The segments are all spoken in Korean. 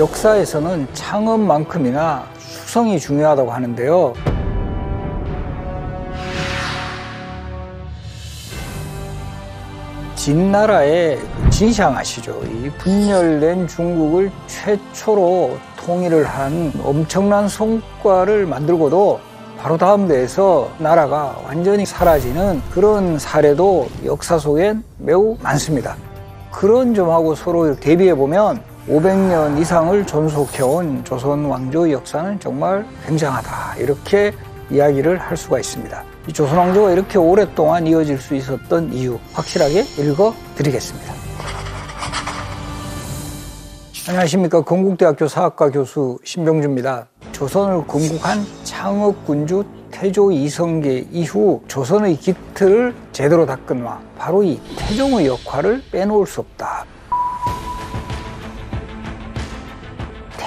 역사에서는 창업만큼이나 숙성이 중요하다고 하는데요. 진나라의 진샹 아시죠? 이 분열된 중국을 최초로 통일을 한 엄청난 성과를 만들고도 바로 다음 대에서 나라가 완전히 사라지는 그런 사례도 역사 속엔 매우 많습니다. 그런 점하고 서로 대비해 보면 500년 이상을 존속해온 조선 왕조 역사는 정말 굉장하다. 이렇게 이야기를 할 수가 있습니다. 이 조선 왕조가 이렇게 오랫동안 이어질 수 있었던 이유 확실하게 읽어 드리겠습니다. 안녕하십니까. 건국대학교 사학과 교수 신병주입니다. 조선을 건국한 창업군주 태조 이성계 이후 조선의 기틀을 제대로 닦은 왕, 바로 이 태종의 역할을 빼놓을 수 없다.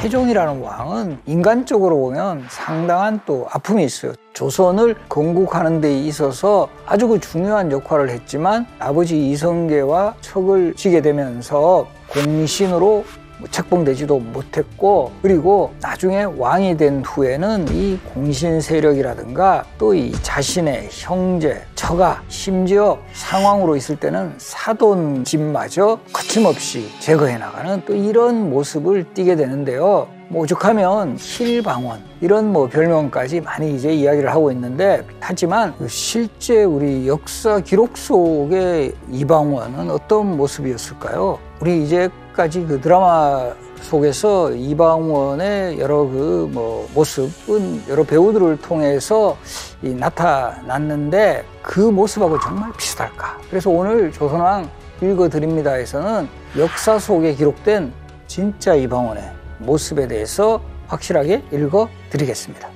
태종이라는 왕은 인간적으로 보면 상당한 또 아픔이 있어요. 조선을 건국하는 데 있어서 아주 그 중요한 역할을 했지만 아버지 이성계와 척을 지게 되면서 공신으로 뭐 책봉되지도 못했고 그리고 나중에 왕이 된 후에는 이 공신 세력이라든가 또 이 자신의 형제, 처가 심지어 상황으로 있을 때는 사돈 집마저 거침없이 제거해 나가는 또 이런 모습을 띠게 되는데요. 뭐 오죽하면 힐방원 이런 뭐 별명까지 많이 이제 이야기를 하고 있는데 하지만 그 실제 우리 역사 기록 속의 이방원은 어떤 모습이었을까요? 우리 이제까지 그 드라마 속에서 이방원의 여러 그 뭐 모습은 여러 배우들을 통해서 나타났는데 그 모습하고 정말 비슷할까? 그래서 오늘 조선왕 읽어드립니다에서는 역사 속에 기록된 진짜 이방원의 모습에 대해서 확실하게 읽어 드리겠습니다.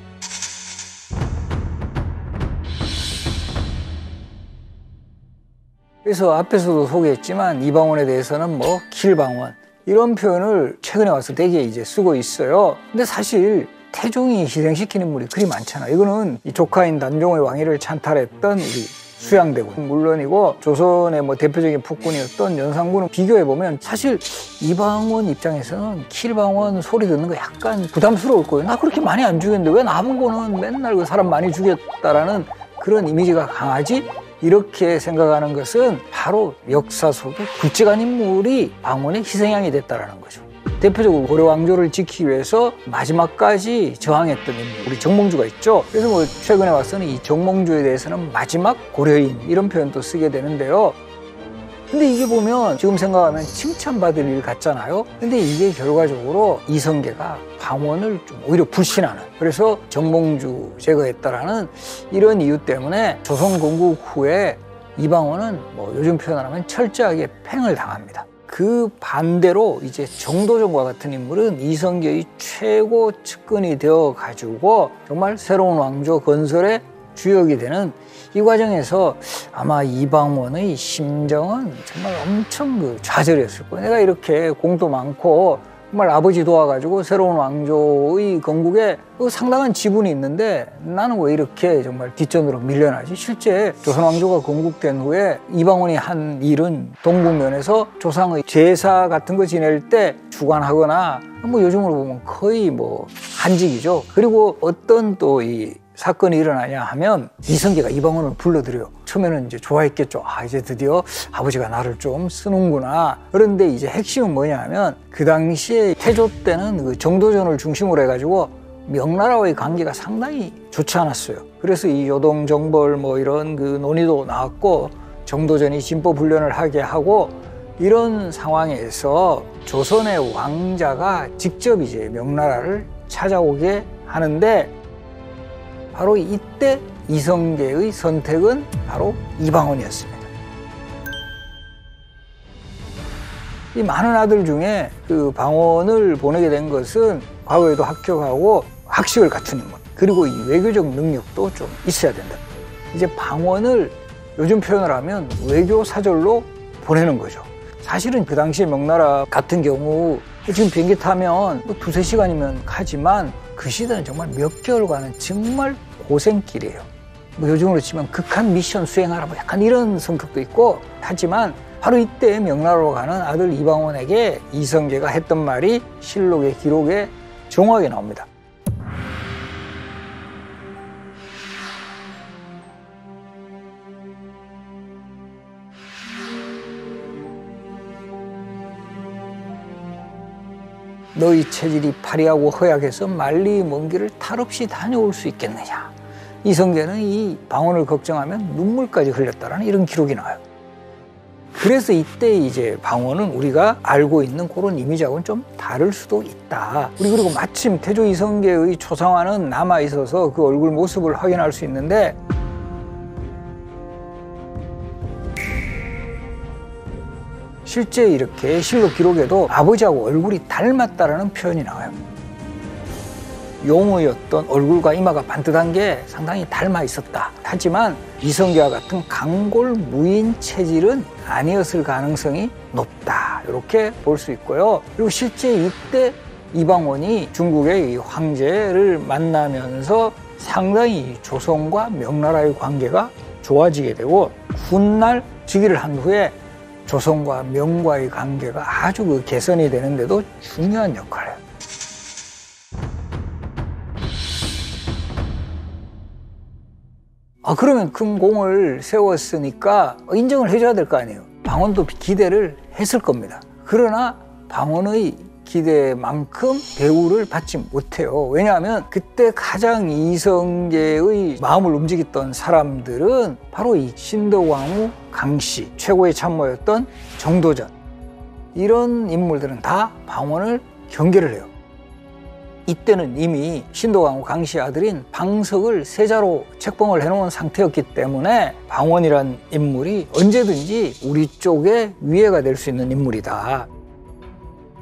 그래서 앞에서도 소개했지만 이방원에 대해서는 뭐 킬방원 이런 표현을 최근에 와서 되게 이제 쓰고 있어요. 근데 사실 태종이 희생시킨 인물이 그리 많잖아. 이거는 이 조카인 단종의 왕위를 찬탈했던 우리 수양대군 물론이고 조선의 뭐 대표적인 북군이었던 연산군을 비교해 보면 사실 이방원 입장에서는 킬방원 소리 듣는 거 약간 부담스러울 거예요. 나 그렇게 많이 안 죽였는데 왜 남은 거는 맨날 그 사람 많이 죽였다라는 그런 이미지가 강하지? 이렇게 생각하는 것은 바로 역사 속에 굵직한 인물이 방원의 희생양이 됐다라는 거죠. 대표적으로 고려 왕조를 지키기 위해서 마지막까지 저항했던 인물 우리 정몽주가 있죠. 그래서 뭐 최근에 와서는 이 정몽주에 대해서는 마지막 고려인 이런 표현도 쓰게 되는데요. 근데 이게 보면 지금 생각하면 칭찬받을 일 같잖아요. 근데 이게 결과적으로 이성계가 방원을 좀 오히려 불신하는 그래서 정몽주 제거했다라는 이런 이유 때문에 조선 건국 후에 이방원은 뭐 요즘 표현하면 철저하게 팽을 당합니다. 그 반대로 이제 정도전과 같은 인물은 이성계의 최고 측근이 되어 가지고 정말 새로운 왕조 건설의 주역이 되는 이 과정에서 아마 이방원의 심정은 정말 엄청 그 좌절했을 거예요. 내가 이렇게 공도 많고 정말 아버지 도와가지고 새로운 왕조의 건국에 그 상당한 지분이 있는데 나는 왜 이렇게 정말 뒷전으로 밀려나지? 실제 조선 왕조가 건국된 후에 이방원이 한 일은 동북면에서 조상의 제사 같은 거 지낼 때 주관하거나 뭐 요즘으로 보면 거의 뭐 한직이죠. 그리고 어떤 또 이 사건이 일어나냐 하면 이성계가 이방원을 불러들여요. 처음에는 이제 좋아했겠죠. 아, 이제 드디어 아버지가 나를 좀 쓰는구나. 그런데 이제 핵심은 뭐냐 하면 그 당시에 태조 때는 그 정도전을 중심으로 해가지고 명나라와의 관계가 상당히 좋지 않았어요. 그래서 이 요동 정벌 뭐 이런 그 논의도 나왔고 정도전이 진보 훈련을 하게 하고 이런 상황에서 조선의 왕자가 직접 이제 명나라를 찾아오게 하는데 바로 이때 이성계의 선택은 바로 이방원이었습니다. 이 많은 아들 중에 그 방원을 보내게 된 것은 과거에도 합격하고 학식을 갖춘 인물 그리고 이 외교적 능력도 좀 있어야 된다. 이제 방원을 요즘 표현을 하면 외교 사절로 보내는 거죠. 사실은 그 당시에 명나라 같은 경우 지금 비행기 타면 뭐 두세 시간이면 가지만 그 시대는 정말 몇 개월간은 정말 고생길이에요. 뭐 요즘으로 치면 극한 미션 수행하라 뭐 약간 이런 성격도 있고 하지만 바로 이때 명나라로 가는 아들 이방원에게 이성계가 했던 말이 실록의 기록에 정확하게 나옵니다. 너희 체질이 파리하고 허약해서 말리 먼 길을 탈 없이 다녀올 수 있겠느냐. 이성계는 이 방언을 걱정하면 눈물까지 흘렸다라는 이런 기록이 나와요. 그래서 이때 이제 방언은 우리가 알고 있는 그런 이미지하고는 좀 다를 수도 있다. 우리 그리고 마침 태조 이성계의 초상화는 남아 있어서 그 얼굴 모습을 확인할 수 있는데 실제 이렇게 실록 기록에도 아버지하고 얼굴이 닮았다라는 표현이 나와요. 용의였던 얼굴과 이마가 반듯한 게 상당히 닮아 있었다. 하지만 이성계와 같은 강골 무인 체질은 아니었을 가능성이 높다. 이렇게 볼 수 있고요. 그리고 실제 이때 이방원이 중국의 황제를 만나면서 상당히 조선과 명나라의 관계가 좋아지게 되고 훗날 즉위를 한 후에 조선과 명과의 관계가 아주 그 개선이 되는데도 중요한 역할을 해요. 아, 그러면 큰 공을 세웠으니까 인정을 해줘야 될 거 아니에요. 방언도 기대를 했을 겁니다. 그러나 방언의 기대만큼 배우를 받지 못해요. 왜냐하면 그때 가장 이성계의 마음을 움직였던 사람들은 바로 이 신도광우 강씨, 최고의 참모였던 정도전. 이런 인물들은 다 방언을 경계를 해요. 이때는 이미 신도광우 강씨 아들인 방석을 세자로 책봉을 해놓은 상태였기 때문에 방원이란 인물이 언제든지 우리 쪽에 위해가 될 수 있는 인물이다.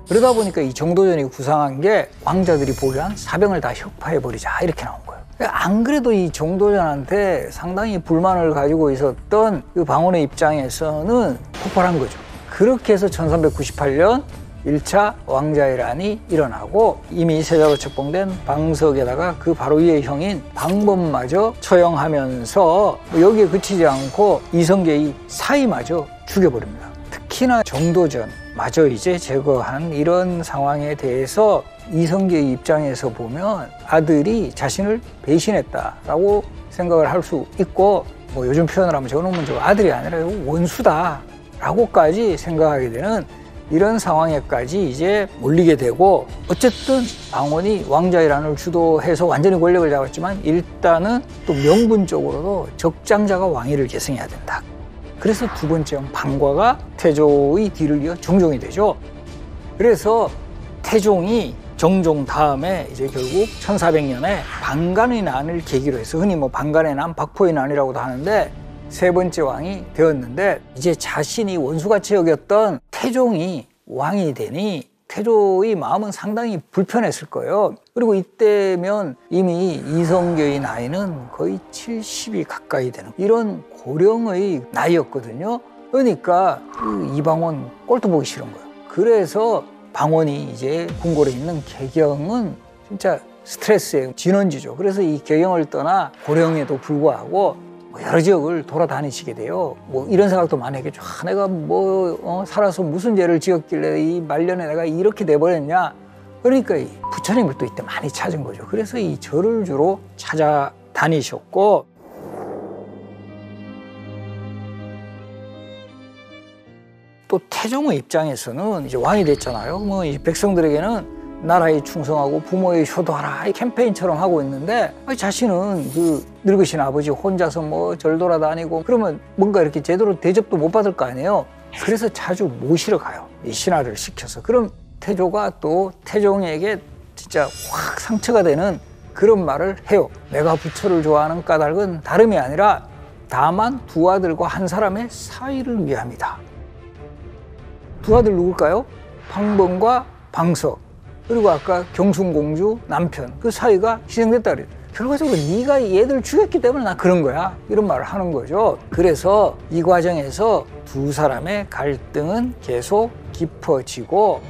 그러다 보니까 이 정도전이 구상한 게 왕자들이 보유한 사병을 다 혁파해버리자 이렇게 나온 거예요. 안 그래도 이 정도전한테 상당히 불만을 가지고 있었던 그 방원의 입장에서는 폭발한 거죠. 그렇게 해서 1398년 1차 왕자의란이 일어나고 이미 세자로 책봉된 방석에다가 그 바로 위의 형인 방범마저 처형하면서 여기에 그치지 않고 이성계의 사이마저 죽여버립니다. 특히나 정도전 마저 이제 제거한 이런 상황에 대해서 이성계의 입장에서 보면 아들이 자신을 배신했다라고 생각을 할 수 있고 뭐 요즘 표현을 하면 저놈은 저 아들이 아니라 원수다라고까지 생각하게 되는 이런 상황에까지 이제 몰리게 되고 어쨌든 방원이 왕자의란을 주도해서 완전히 권력을 잡았지만 일단은 또 명분적으로도 적장자가 왕위를 계승해야 된다. 그래서 두 번째 형 방과가 태조의 뒤를 이어 정종이 되죠. 그래서 태종이 정종 다음에 이제 결국 1400년에 방간의 난을 계기로 해서 흔히 뭐 방간의 난, 박포의 난이라고도 하는데 세 번째 왕이 되었는데 이제 자신이 원수같이 여겼던 태종이 왕이 되니 태조의 마음은 상당히 불편했을 거예요. 그리고 이때면 이미 이성계의 나이는 거의 70이 가까이 되는 이런 고령의 나이였거든요. 그러니까 그 이방원 꼴도 보기 싫은 거예요. 그래서 방원이 이제 궁궐에 있는 개경은 진짜 스트레스의 진원지죠. 그래서 이 개경을 떠나 고령에도 불구하고 뭐 여러 지역을 돌아다니시게 돼요. 뭐 이런 생각도 많이 하겠죠. 아, 내가 뭐 어, 살아서 무슨 죄를 지었길래 이 말년에 내가 이렇게 돼버렸냐. 그러니까 이 부처님을 또 이때 많이 찾은 거죠. 그래서 이 절을 주로 찾아다니셨고 또 태종의 입장에서는 이제 왕이 됐잖아요. 뭐 이 백성들에게는 나라에 충성하고 부모에 효도하라 이 캠페인처럼 하고 있는데 자신은 그 늙으신 아버지 혼자서 뭐 절 돌아 다니고 그러면 뭔가 이렇게 제대로 대접도 못 받을 거 아니에요. 그래서 자주 모시러 가요. 이 신하를 시켜서. 그럼 태조가 또 태종에게 진짜 확 상처가 되는 그런 말을 해요. 내가 부처를 좋아하는 까닭은 다름이 아니라 다만 두 아들과 한 사람의 사이를 위함이다. 두 아들 누굴까요? 방범과 방석. 그리고 아까 경순공주 남편 그 사이가 희생됐다 그래요. 결과적으로 네가 얘들 죽였기 때문에 나 그런 거야 이런 말을 하는 거죠. 그래서 이 과정에서 두 사람의 갈등은 계속 깊어지고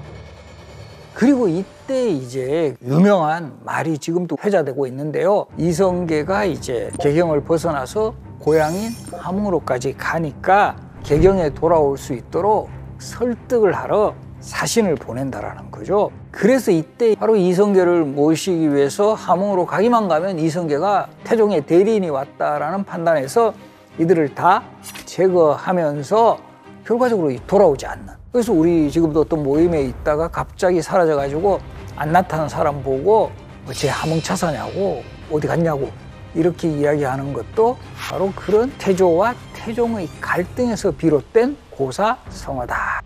그리고 이때 이제 유명한 말이 지금도 회자되고 있는데요. 이성계가 이제 개경을 벗어나서 고향인 함흥으로까지 가니까 개경에 돌아올 수 있도록 설득을 하러 사신을 보낸다라는 거죠. 그래서 이때 바로 이성계를 모시기 위해서 함흥으로 가기만 가면 이성계가 태종의 대리인이 왔다라는 판단에서 이들을 다 제거하면서 결과적으로 돌아오지 않는. 그래서 우리 지금도 어떤 모임에 있다가 갑자기 사라져가지고 안 나타난 사람 보고 뭐제 함흥 차사냐고 어디 갔냐고 이렇게 이야기하는 것도 바로 그런 태조와 태종의 갈등에서 비롯된 고사 성어다.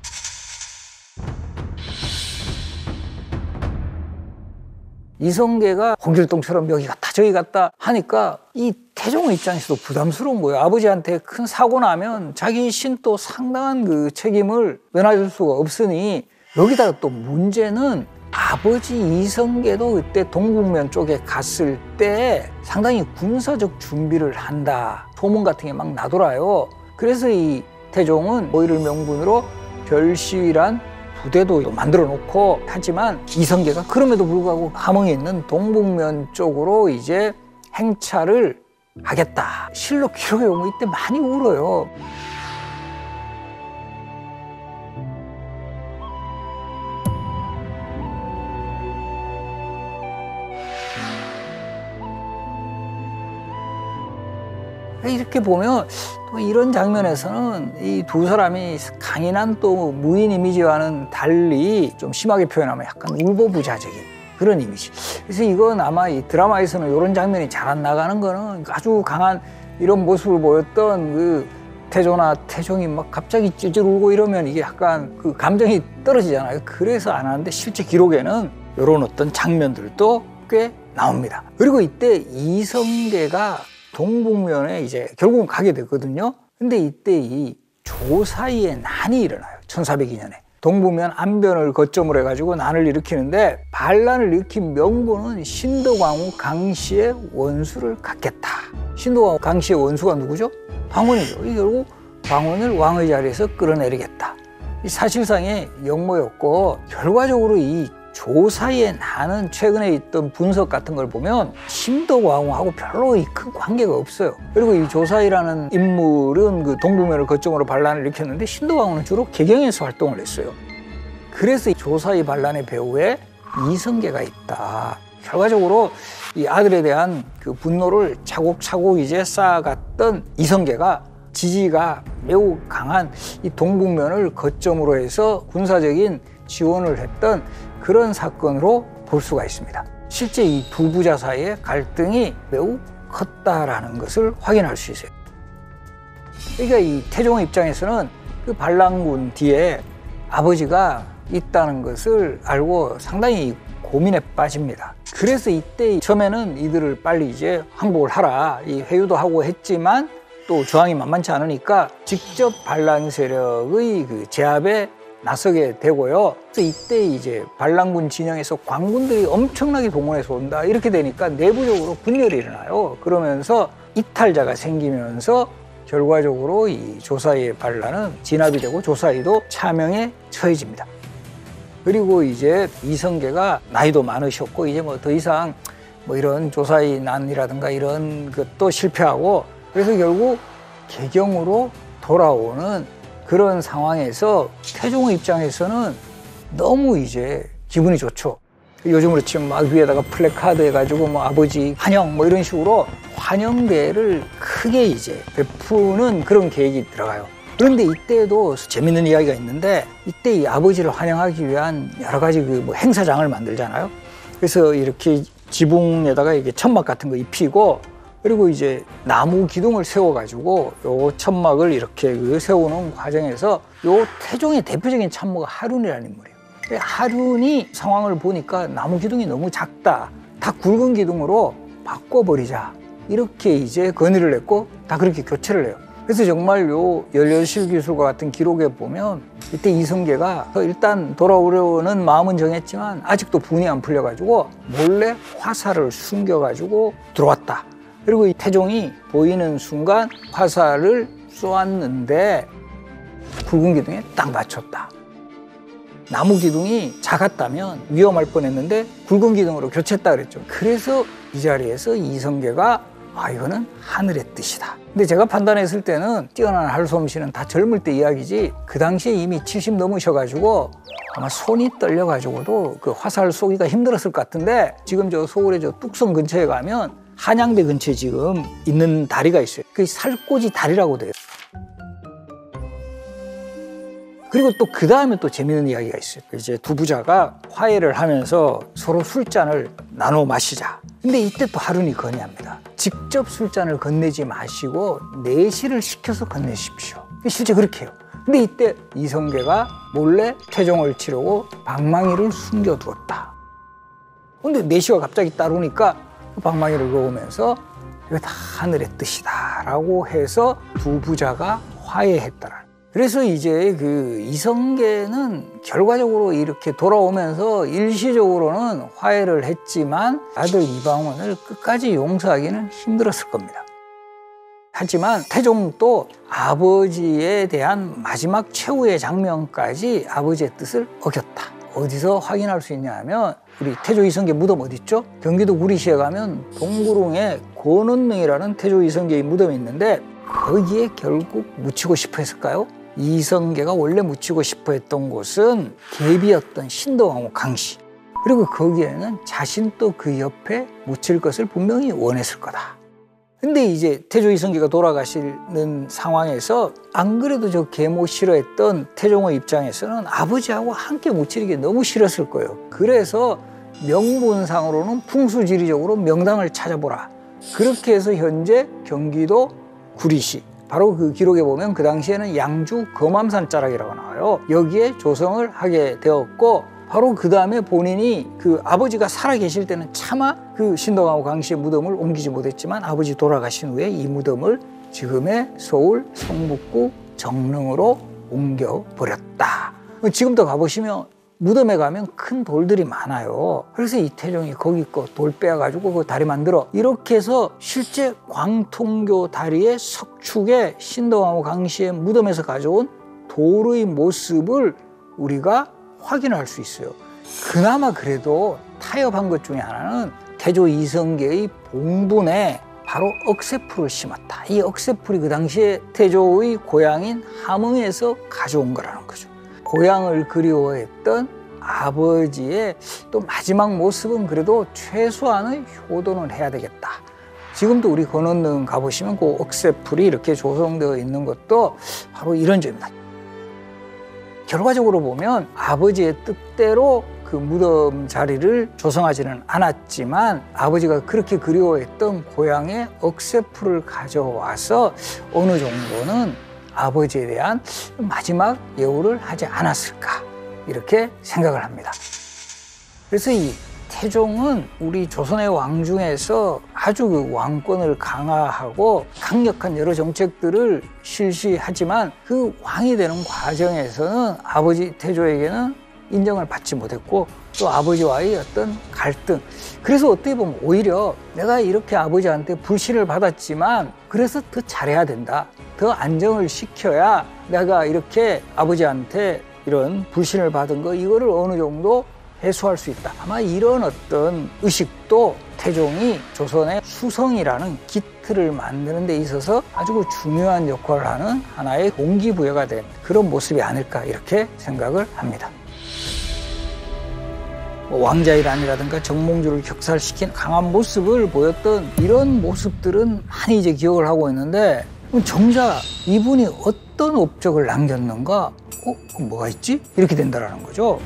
이성계가 홍길동처럼 여기 갔다 저기 갔다 하니까 이 태종의 입장에서도 부담스러운 거예요. 아버지한테 큰 사고 나면 자기 신도 상당한 그 책임을 면해줄 수가 없으니 여기다가 또 문제는 아버지 이성계도 그때 동국면 쪽에 갔을 때 상당히 군사적 준비를 한다. 소문 같은 게 막 나돌아요. 그래서 이 태종은 모의를 명분으로 별시위란 부대도 만들어 놓고 하지만 이성계가 그럼에도 불구하고 함흥에 있는 동북면 쪽으로 이제 행차를 하겠다. 실록 기록에 보면 이때 많이 울어요. 이렇게 보면 또 이런 장면에서는 이 두 사람이 강인한 또 무인 이미지와는 달리 좀 심하게 표현하면 약간 울보부자적인 그런 이미지. 그래서 이건 아마 이 드라마에서는 이런 장면이 잘 안 나가는 거는 아주 강한 이런 모습을 보였던 그 태조나 태종이 막 갑자기 찌질 울고 이러면 이게 약간 그 감정이 떨어지잖아요. 그래서 안 하는데 실제 기록에는 이런 어떤 장면들도 꽤 나옵니다. 그리고 이때 이성계가 동북면에 이제 결국은 가게 되거든요. 근데 이때 이 조사이의 난이 일어나요. 1402년에. 동북면 안변을 거점으로 해가지고 난을 일으키는데 반란을 일으킨 명분은 신도광후 강씨의 원수를 갖겠다. 신도광후 강씨의 원수가 누구죠? 광원이죠. 결국 광원을 왕의 자리에서 끌어내리겠다. 사실상의 역모였고 결과적으로 이 조사에 나는 최근에 있던 분석 같은 걸 보면 심도광후하고 별로 큰 관계가 없어요. 그리고 이 조사이라는 인물은 그 동북면을 거점으로 반란을 일으켰는데 신도광후는 주로 개경에서 활동을 했어요. 그래서 조사이 반란의 배후에 이성계가 있다. 결과적으로 이 아들에 대한 그 분노를 차곡차곡 이제 쌓아갔던 이성계가 지지가 매우 강한 이 동북면을 거점으로 해서 군사적인 지원을 했던 그런 사건으로 볼 수가 있습니다. 실제 이 두 부자 사이의 갈등이 매우 컸다라는 것을 확인할 수 있어요. 그러니까 이 태종 입장에서는 그 반란군 뒤에 아버지가 있다는 것을 알고 상당히 고민에 빠집니다. 그래서 이때 처음에는 이들을 빨리 이제 항복을 하라 이 회유도 하고 했지만 또 저항이 만만치 않으니까 직접 반란 세력의 그 제압에 나서게 되고요. 그래서 이때 이제 반란군 진영에서 광군들이 엄청나게 동원해서 온다. 이렇게 되니까 내부적으로 분열이 일어나요. 그러면서 이탈자가 생기면서 결과적으로 이 조사이의 반란은 진압이 되고 조사이도 차명에 처해집니다. 그리고 이제 이성계가 나이도 많으셨고 이제 뭐 더 이상 뭐 이런 조사이 난이라든가 이런 것도 실패하고 그래서 결국 개경으로 돌아오는 그런 상황에서 태종의 입장에서는 너무 이제 기분이 좋죠. 요즘으로 치면 막 위에다가 플래카드 해가지고 뭐 아버지 환영 뭐 이런 식으로 환영대를 크게 이제 베푸는 그런 계획이 들어가요. 그런데 이때도 재밌는 이야기가 있는데 이때 이 아버지를 환영하기 위한 여러 가지 그 뭐 행사장을 만들잖아요. 그래서 이렇게 지붕에다가 이게 천막 같은 거 입히고 그리고 이제 나무 기둥을 세워가지고 요 천막을 이렇게 그 세우는 과정에서 요 태종의 대표적인 참모가 하룬이라는 인물이에요. 하룬이 상황을 보니까 나무 기둥이 너무 작다. 다 굵은 기둥으로 바꿔버리자. 이렇게 이제 건의를 했고 다 그렇게 교체를 해요. 그래서 정말 요 열려실 기술과 같은 기록에 보면 이때 이성계가 일단 돌아오려는 마음은 정했지만 아직도 분이 안 풀려가지고 몰래 화살을 숨겨가지고 들어왔다. 그리고 이 태종이 보이는 순간 화살을 쏘았는데 굵은 기둥에 딱 맞췄다. 나무 기둥이 작았다면 위험할 뻔했는데 굵은 기둥으로 교체했다 그랬죠. 그래서 이 자리에서 이성계가 아 이거는 하늘의 뜻이다. 근데 제가 판단했을 때는 뛰어난 할솜씨는 다 젊을 때 이야기지 그 당시에 이미 70 넘으셔가지고 아마 손이 떨려가지고도 그 화살 쏘기가 힘들었을 것 같은데 지금 저 서울의 저 뚝섬 근처에 가면 한양대 근처에 지금 있는 다리가 있어요. 그 살꼬지 다리라고 돼요. 그리고 또 그 다음에 또 재미있는 이야기가 있어요. 이제 두 부자가 화해를 하면서 서로 술잔을 나눠 마시자. 근데 이때 또 하룬이 건의합니다. 직접 술잔을 건네지 마시고 내시를 시켜서 건네십시오. 실제 그렇게 해요. 근데 이때 이성계가 몰래 태종을 치르고 방망이를 숨겨두었다. 근데 내시가 갑자기 따르니까 그 방망이를 놓으면서 이거 다 하늘의 뜻이다 라고 해서 두 부자가 화해했다라 그래서 이제 그 이성계는 결과적으로 이렇게 돌아오면서 일시적으로는 화해를 했지만 아들 이방원을 끝까지 용서하기는 힘들었을 겁니다. 하지만 태종도 아버지에 대한 마지막 최후의 장면까지 아버지의 뜻을 어겼다. 어디서 확인할 수 있냐 하면 우리 태조 이성계 무덤 어디 있죠? 경기도 구리시에 가면 동구릉에 권원릉이라는 태조 이성계의 무덤이 있는데 거기에 결국 묻히고 싶어 했을까요? 이성계가 원래 묻히고 싶어 했던 곳은 계비였던 신동왕후 강씨. 그리고 거기에는 자신도 그 옆에 묻힐 것을 분명히 원했을 거다. 근데 이제 태조 이성계가 돌아가시는 상황에서 안 그래도 저 계모 싫어했던 태종의 입장에서는 아버지하고 함께 묻히는 게 너무 싫었을 거예요. 그래서 명분상으로는 풍수지리적으로 명당을 찾아보라. 그렇게 해서 현재 경기도 구리시 바로 그 기록에 보면 그 당시에는 양주 검암산 자락이라고 나와요. 여기에 조성을 하게 되었고 바로 그 다음에 본인이 그 아버지가 살아 계실 때는 차마 그 신동하고 강씨의 무덤을 옮기지 못했지만 아버지 돌아가신 후에 이 무덤을 지금의 서울 성북구 정릉으로 옮겨 버렸다. 지금도 가보시면 무덤에 가면 큰 돌들이 많아요. 그래서 이태종이 거기 거 돌 빼가지고 그 다리 만들어 이렇게 해서 실제 광통교 다리의 석축에 신동하고 강씨의 무덤에서 가져온 돌의 모습을 우리가 확인할 수 있어요. 그나마 그래도 타협한 것 중에 하나는 태조 이성계의 봉분에 바로 억새풀을 심었다. 이 억새풀이 그 당시에 태조의 고향인 함흥에서 가져온 거라는 거죠. 고향을 그리워했던 아버지의 또 마지막 모습은 그래도 최소한의 효도는 해야 되겠다. 지금도 우리 건원릉 가보시면 그 억새풀이 이렇게 조성되어 있는 것도 바로 이런 점입니다. 결과적으로 보면 아버지의 뜻대로 그 무덤 자리를 조성하지는 않았지만 아버지가 그렇게 그리워했던 고향의 억새풀을 가져와서 어느 정도는 아버지에 대한 마지막 예우를 하지 않았을까 이렇게 생각을 합니다. 그래서 이 태종은 우리 조선의 왕 중에서 아주 그 왕권을 강화하고 강력한 여러 정책들을 실시하지만 그 왕이 되는 과정에서는 아버지 태조에게는 인정을 받지 못했고 또 아버지와의 어떤 갈등. 그래서 어떻게 보면 오히려 내가 이렇게 아버지한테 불신을 받았지만 그래서 더 잘해야 된다. 더 안정을 시켜야 내가 이렇게 아버지한테 이런 불신을 받은 거 이거를 어느 정도 해소할 수 있다. 아마 이런 어떤 의식도 태종이 조선의 수성이라는 기틀을 만드는 데 있어서 아주 중요한 역할을 하는 하나의 동기부여가 된 그런 모습이 아닐까 이렇게 생각을 합니다. 뭐 왕자의 란이라든가 정몽주를 격살시킨 강한 모습을 보였던 이런 모습들은 많이 이제 기억을 하고 있는데 정작 이분이 어떤 업적을 남겼는가? 어? 뭐가 있지? 이렇게 된다는 거죠.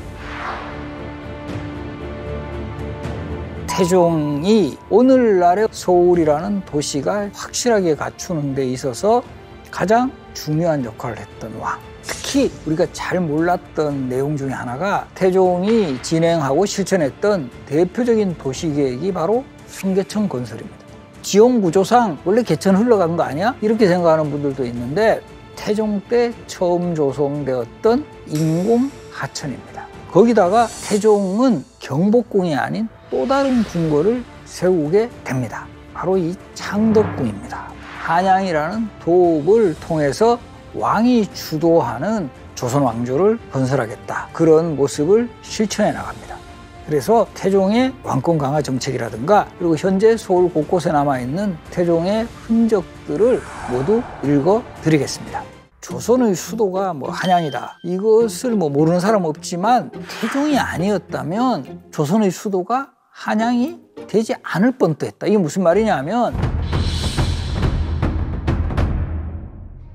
태종이 오늘날의 서울이라는 도시가 확실하게 갖추는 데 있어서 가장 중요한 역할을 했던 왕. 특히 우리가 잘 몰랐던 내용 중에 하나가 태종이 진행하고 실천했던 대표적인 도시 계획이 바로 순계천 건설입니다. 지형 구조상 원래 개천 흘러간 거 아니야? 이렇게 생각하는 분들도 있는데 태종 때 처음 조성되었던 인공 하천입니다. 거기다가 태종은 경복궁이 아닌 또 다른 궁궐을 세우게 됩니다. 바로 이 창덕궁입니다. 한양이라는 도읍을 통해서 왕이 주도하는 조선 왕조를 건설하겠다. 그런 모습을 실천해 나갑니다. 그래서 태종의 왕권 강화 정책이라든가 그리고 현재 서울 곳곳에 남아 있는 태종의 흔적들을 모두 읽어 드리겠습니다. 조선의 수도가 뭐 한양이다. 이것을 뭐 모르는 사람 없지만 태종이 아니었다면 조선의 수도가 한양이 되지 않을 뻔도 했다. 이게 무슨 말이냐면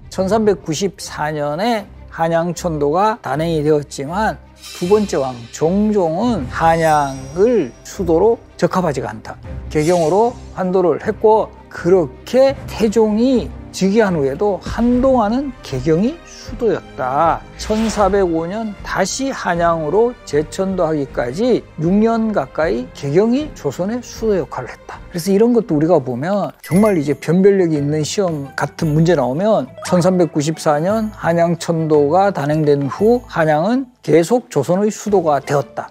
1394년에 한양천도가 단행이 되었지만 두 번째 왕 종종은 한양을 수도로 적합하지가 않다. 개경으로 환도를 했고 그렇게 태종이 즉위한 후에도 한동안은 개경이 수도였다. 1405년 다시 한양으로 재천도하기까지 6년 가까이 개경이 조선의 수도 역할을 했다. 그래서 이런 것도 우리가 보면 정말 이제 변별력이 있는 시험 같은 문제 나오면 1394년 한양천도가 단행된 후 한양은 계속 조선의 수도가 되었다.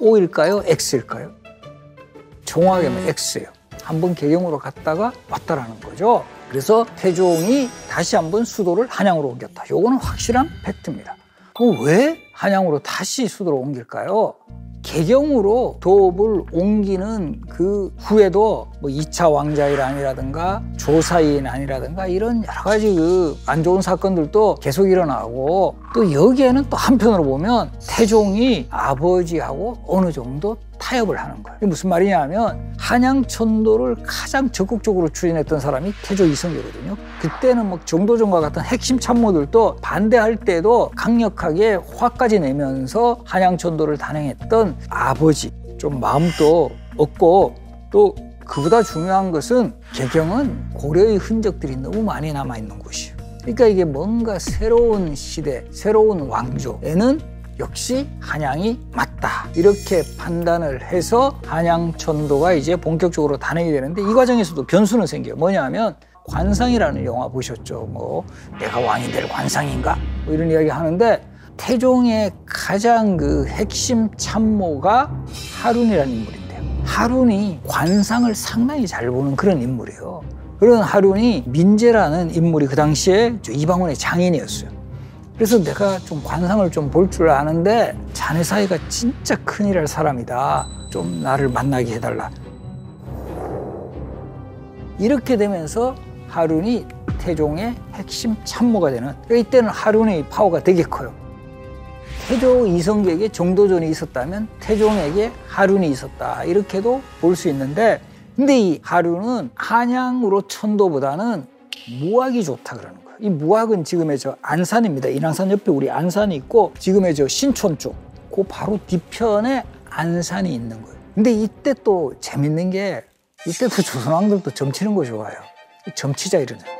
O일까요? X일까요? 정확하게 는 X예요. 한번 개경으로 갔다가 왔다라는 거죠. 그래서 태종이 다시 한번 수도를 한양으로 옮겼다. 요거는 확실한 팩트입니다. 그럼 왜 한양으로 다시 수도로 옮길까요? 개경으로 도읍을 옮기는 그 후에도 뭐 2차 왕자일안이라든가 조사인안이라든가 이런 여러 가지 그 안 좋은 사건들도 계속 일어나고 또 여기에는 또 한편으로 보면 태종이 아버지하고 어느 정도 타협을 하는 거예요. 무슨 말이냐면 한양천도를 가장 적극적으로 추진했던 사람이 태조 이성계거든요. 그때는 뭐 정도전과 같은 핵심 참모들도 반대할 때도 강력하게 화까지 내면서 한양천도를 단행했던 아버지 좀 마음도 없고 또 그보다 중요한 것은 개경은 고려의 흔적들이 너무 많이 남아 있는 곳이에요. 그러니까 이게 뭔가 새로운 시대, 새로운 왕조에는 역시 한양이 맞다. 이렇게 판단을 해서 한양천도가 이제 본격적으로 단행이 되는데 이 과정에서도 변수는 생겨요. 뭐냐면 관상이라는 영화 보셨죠? 뭐 내가 왕이 될 관상인가? 뭐 이런 이야기 하는데 태종의 가장 그 핵심 참모가 하룬이라는 인물인데요. 하룬이 관상을 상당히 잘 보는 그런 인물이에요. 그런 하룬이 민재라는 인물이 그 당시에 이방원의 장인이었어요. 그래서 내가 좀 관상을 좀 볼 줄 아는데 자네 사이가 진짜 큰일 할 사람이다. 좀 나를 만나게 해달라. 이렇게 되면서 하룬이 태종의 핵심 참모가 되는 그러니까 이때는 하룬의 파워가 되게 커요. 태조 이성계에게 정도전이 있었다면 태종에게 하룬이 있었다. 이렇게도 볼 수 있는데 근데 이 하룬은 한양으로 천도보다는 무학이 좋다 그러는 거예요. 이 무학은 지금의 저 안산입니다. 인왕산 옆에 우리 안산이 있고 지금의 저 신촌 쪽, 그 바로 뒤편에 안산이 있는 거예요. 근데 이때 또 재밌는 게 이때도 조선왕들도 점치는 거 좋아요. 점치자 이러는 거예요.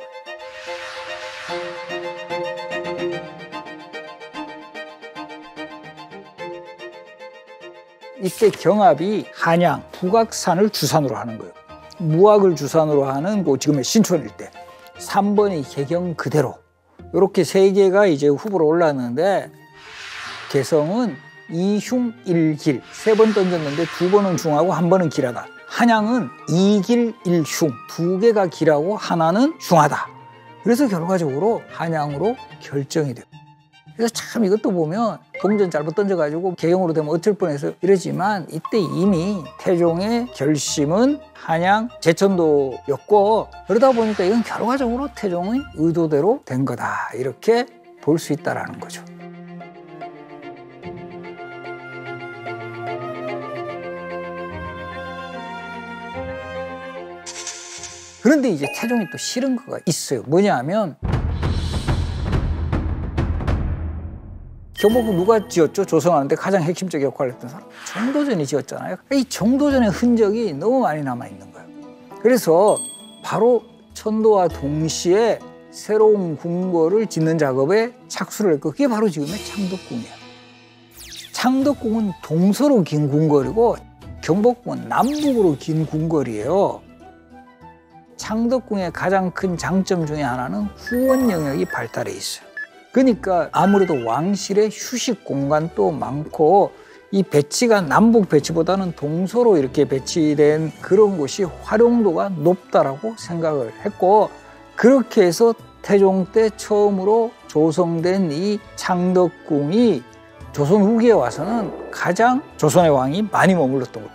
이때 경합이 한양, 북악산을 주산으로 하는 거예요. 무학을 주산으로 하는 뭐 지금의 신촌 일대. 3번이 개경 그대로. 이렇게 세 개가 이제 후보로 올랐는데 개성은 이흉 일길 세 번 던졌는데 두 번은 중하고 한 번은 길하다. 한양은 이길 일흉 두 개가 길하고 하나는 중하다. 그래서 결과적으로 한양으로 결정이 돼요. 그래서 참 이것도 보면 동전 잘못 던져가지고 개경으로 되면 어쩔 뻔해서 이러지만 이때 이미 태종의 결심은 한양 제천도였고 그러다 보니까 이건 결과적으로 태종의 의도대로 된 거다 이렇게 볼 수 있다라는 거죠. 그런데 이제 태종이 또 싫은 거가 있어요. 뭐냐 하면 경복궁 누가 지었죠? 조성하는데 가장 핵심적 역할을 했던 사람. 정도전이 지었잖아요. 이 정도전의 흔적이 너무 많이 남아 있는 거예요. 그래서 바로 천도와 동시에 새로운 궁궐을 짓는 작업에 착수를 했고 그게 바로 지금의 창덕궁이에요. 창덕궁은 동서로 긴 궁궐이고 경복궁은 남북으로 긴 궁궐이에요. 창덕궁의 가장 큰 장점 중에 하나는 후원 영역이 발달해 있어요. 그러니까 아무래도 왕실의 휴식 공간도 많고 이 배치가 남북 배치보다는 동서로 이렇게 배치된 그런 곳이 활용도가 높다라고 생각을 했고 그렇게 해서 태종 때 처음으로 조성된 이 창덕궁이 조선 후기에 와서는 가장 조선의 왕이 많이 머물렀던 것.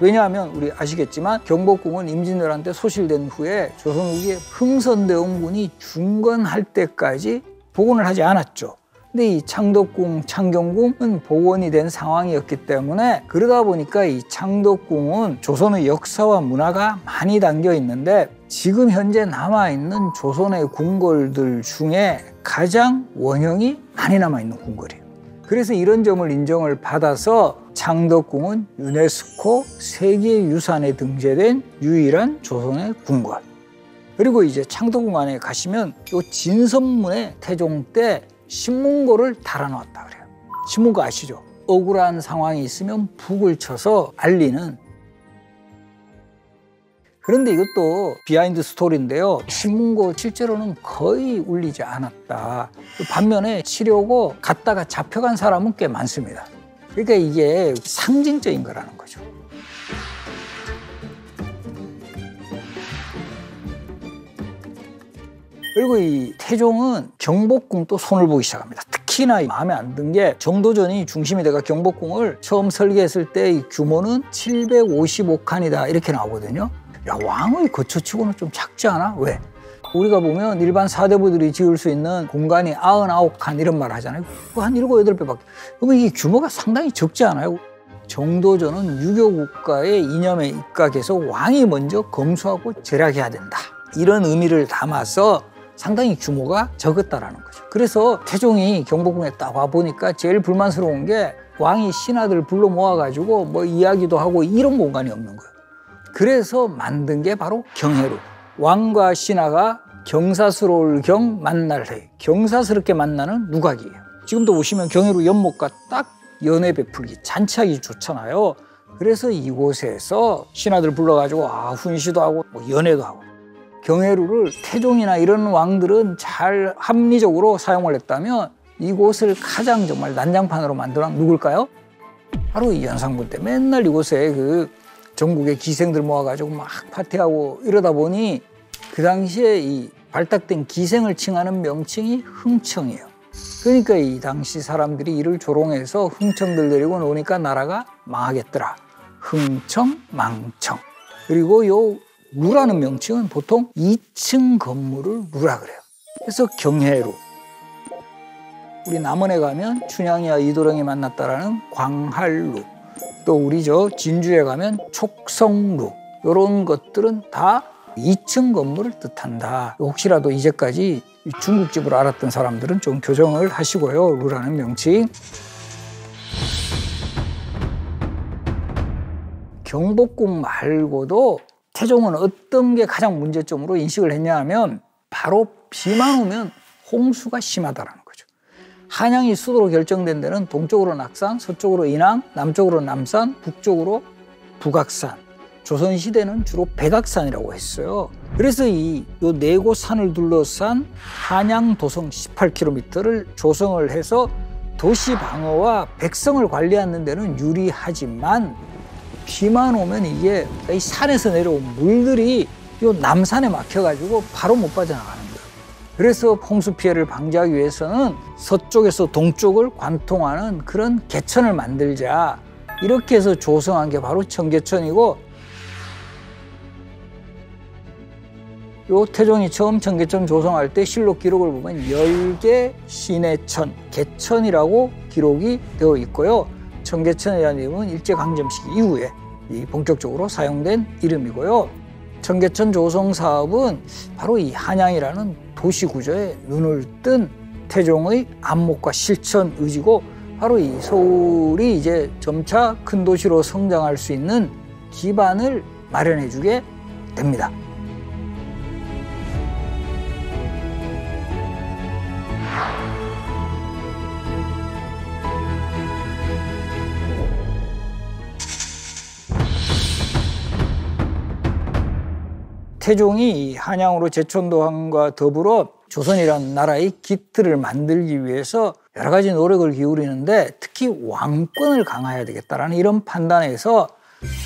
왜냐하면 우리 아시겠지만 경복궁은 임진왜란 때 소실된 후에 조선 후기에 흥선대원군이 중건할 때까지 복원을 하지 않았죠. 근데 이 창덕궁, 창경궁은 복원이 된 상황이었기 때문에 그러다 보니까 이 창덕궁은 조선의 역사와 문화가 많이 담겨 있는데 지금 현재 남아있는 조선의 궁궐들 중에 가장 원형이 많이 남아있는 궁궐이에요. 그래서 이런 점을 인정을 받아서 창덕궁은 유네스코 세계유산에 등재된 유일한 조선의 궁궐. 그리고 이제 창덕궁 안에 가시면 요 진선문에 태종 때 신문고를 달아놓았다 그래요. 신문고 아시죠? 억울한 상황이 있으면 북을 쳐서 알리는 그런데 이것도 behind story인데요. 신문고 실제로는 거의 울리지 않았다. 반면에 치려고 갔다가 잡혀간 사람은 꽤 많습니다. 그러니까 이게 상징적인 거라는 거죠. 그리고 이 태종은 경복궁 또 손을 보기 시작합니다. 특히나 마음에 안 든 게 정도전이 중심이 돼가 경복궁을 처음 설계했을 때 규모는 755칸이다 이렇게 나오거든요. 야 왕의 거처치고는 좀 작지 않아? 왜? 우리가 보면 일반 사대부들이 지을 수 있는 공간이 99칸 이런 말 하잖아요. 한 7, 8배밖에. 그러면 이게 규모가 상당히 적지 않아요? 정도전은 유교 국가의 이념에 입각해서 왕이 먼저 검수하고 절약해야 된다. 이런 의미를 담아서 상당히 규모가 적었다라는 거죠. 그래서 태종이 경복궁에 딱 와보니까 제일 불만스러운 게 왕이 신하들 불러 모아가지고 뭐 이야기도 하고 이런 공간이 없는 거예요. 그래서 만든 게 바로 경회로. 왕과 신하가 경사스러울 경 만날 해. 경사스럽게 만나는 누각이에요. 지금도 보시면 경회로 연못과 딱 연애 베풀기, 잔치하기 좋잖아요. 그래서 이곳에서 신하들 불러가지고 아, 훈시도 하고 뭐 연애도 하고 경회루를 태종이나 이런 왕들은 잘 합리적으로 사용을 했다면 이곳을 가장 정말 난장판으로 만들어 누굴까요? 바로 이 연산군 때 맨날 이곳에 그 전국의 기생들 모아가지고 막 파티하고 이러다 보니 그 당시에 이 발탁된 기생을 칭하는 명칭이 흥청이에요. 그러니까 이 당시 사람들이 이를 조롱해서 흥청들 데리고 노니까 나라가 망하겠더라. 흥청, 망청. 그리고 요 루라는 명칭은 보통 2층 건물을 루라 그래요. 그래서 경해루. 우리 남원에 가면 춘향이와 이도령이 만났다라는 광할루. 또 우리 저 진주에 가면 촉성루. 이런 것들은 다 2층 건물을 뜻한다. 혹시라도 이제까지 중국집을 알았던 사람들은 좀 교정을 하시고요. 루라는 명칭. 경복궁 말고도 태종은 어떤 게 가장 문제점으로 인식을 했냐 하면 바로 비만 오면 홍수가 심하다라는 거죠. 한양이 수도로 결정된 데는 동쪽으로 낙산, 서쪽으로 인왕, 남쪽으로 남산, 북쪽으로 북악산. 조선 시대는 주로 백악산이라고 했어요. 그래서 이네곳 산을 둘러싼 한양 도성 18km를 조성을 해서 도시 방어와 백성을 관리하는 데는 유리하지만 비만 오면 이게 이 산에서 내려온 물들이 요 남산에 막혀가지고 바로 못 빠져나가는 거예요. 그래서 홍수 피해를 방지하기 위해서는 서쪽에서 동쪽을 관통하는 그런 개천을 만들자. 이렇게 해서 조성한 게 바로 청계천이고 요 태종이 처음 청계천 조성할 때 실록 기록을 보면 열개 시내천, 개천이라고 기록이 되어 있고요. 청계천이라는 이름은 일제강점 시기 이후에 본격적으로 사용된 이름이고요. 청계천 조성 사업은 바로 이 한양이라는 도시 구조에 눈을 뜬 태종의 안목과 실천 의지고 바로 이 서울이 이제 점차 큰 도시로 성장할 수 있는 기반을 마련해 주게 됩니다. 태종이 한양으로 제천도항과 더불어 조선이라는 나라의 기틀을 만들기 위해서 여러 가지 노력을 기울이는데 특히 왕권을 강화해야 되겠다라는 이런 판단에서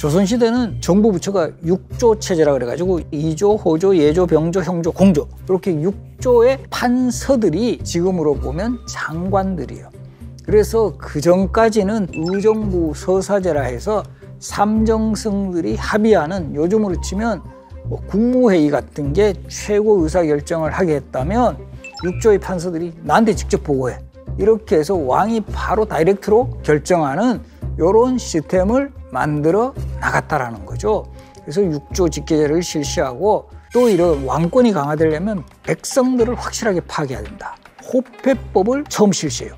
조선시대는 정부 부처가 육조 체제라 그래가지고 이조, 호조, 예조, 병조, 형조, 공조 이렇게 육조의 판서들이 지금으로 보면 장관들이에요. 그래서 그 전까지는 의정부 서사제라 해서 삼정승들이 합의하는 요즘으로 치면 뭐 국무회의 같은 게 최고 의사결정을 하게 했다면 육조의 판사들이 나한테 직접 보고해. 이렇게 해서 왕이 바로 다이렉트로 결정하는 이런 시스템을 만들어 나갔다라는 거죠. 그래서 육조 직계제를 실시하고 또 이런 왕권이 강화되려면 백성들을 확실하게 파괴해야 된다. 호패법을 처음 실시해요.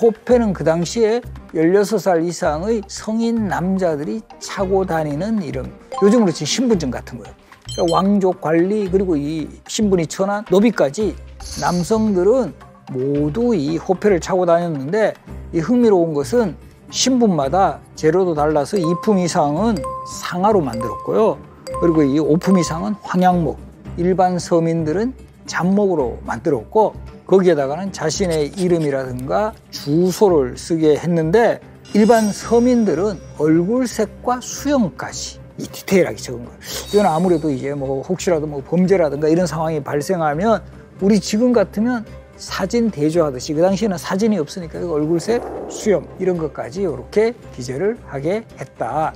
호패는 그 당시에 16살 이상의 성인 남자들이 차고 다니는 이름, 요즘으로 치면 신분증 같은 거예요. 그러니까 왕족 관리 그리고 이 신분이 천한 노비까지 남성들은 모두 이 호패를 차고 다녔는데 이 흥미로운 것은 신분마다 재료도 달라서 2품 이상은 상하로 만들었고요. 그리고 이 5품 이상은 황양목, 일반 서민들은 잡목으로 만들었고 거기에다가는 자신의 이름이라든가 주소를 쓰게 했는데 일반 서민들은 얼굴색과 수영까지 이 디테일하게 적은 거예요. 이건 아무래도 이제 뭐 혹시라도 뭐 범죄라든가 이런 상황이 발생하면 우리 지금 같으면 사진 대조하듯이 그 당시에는 사진이 없으니까 얼굴색, 수염 이런 것까지 이렇게 기재를 하게 했다.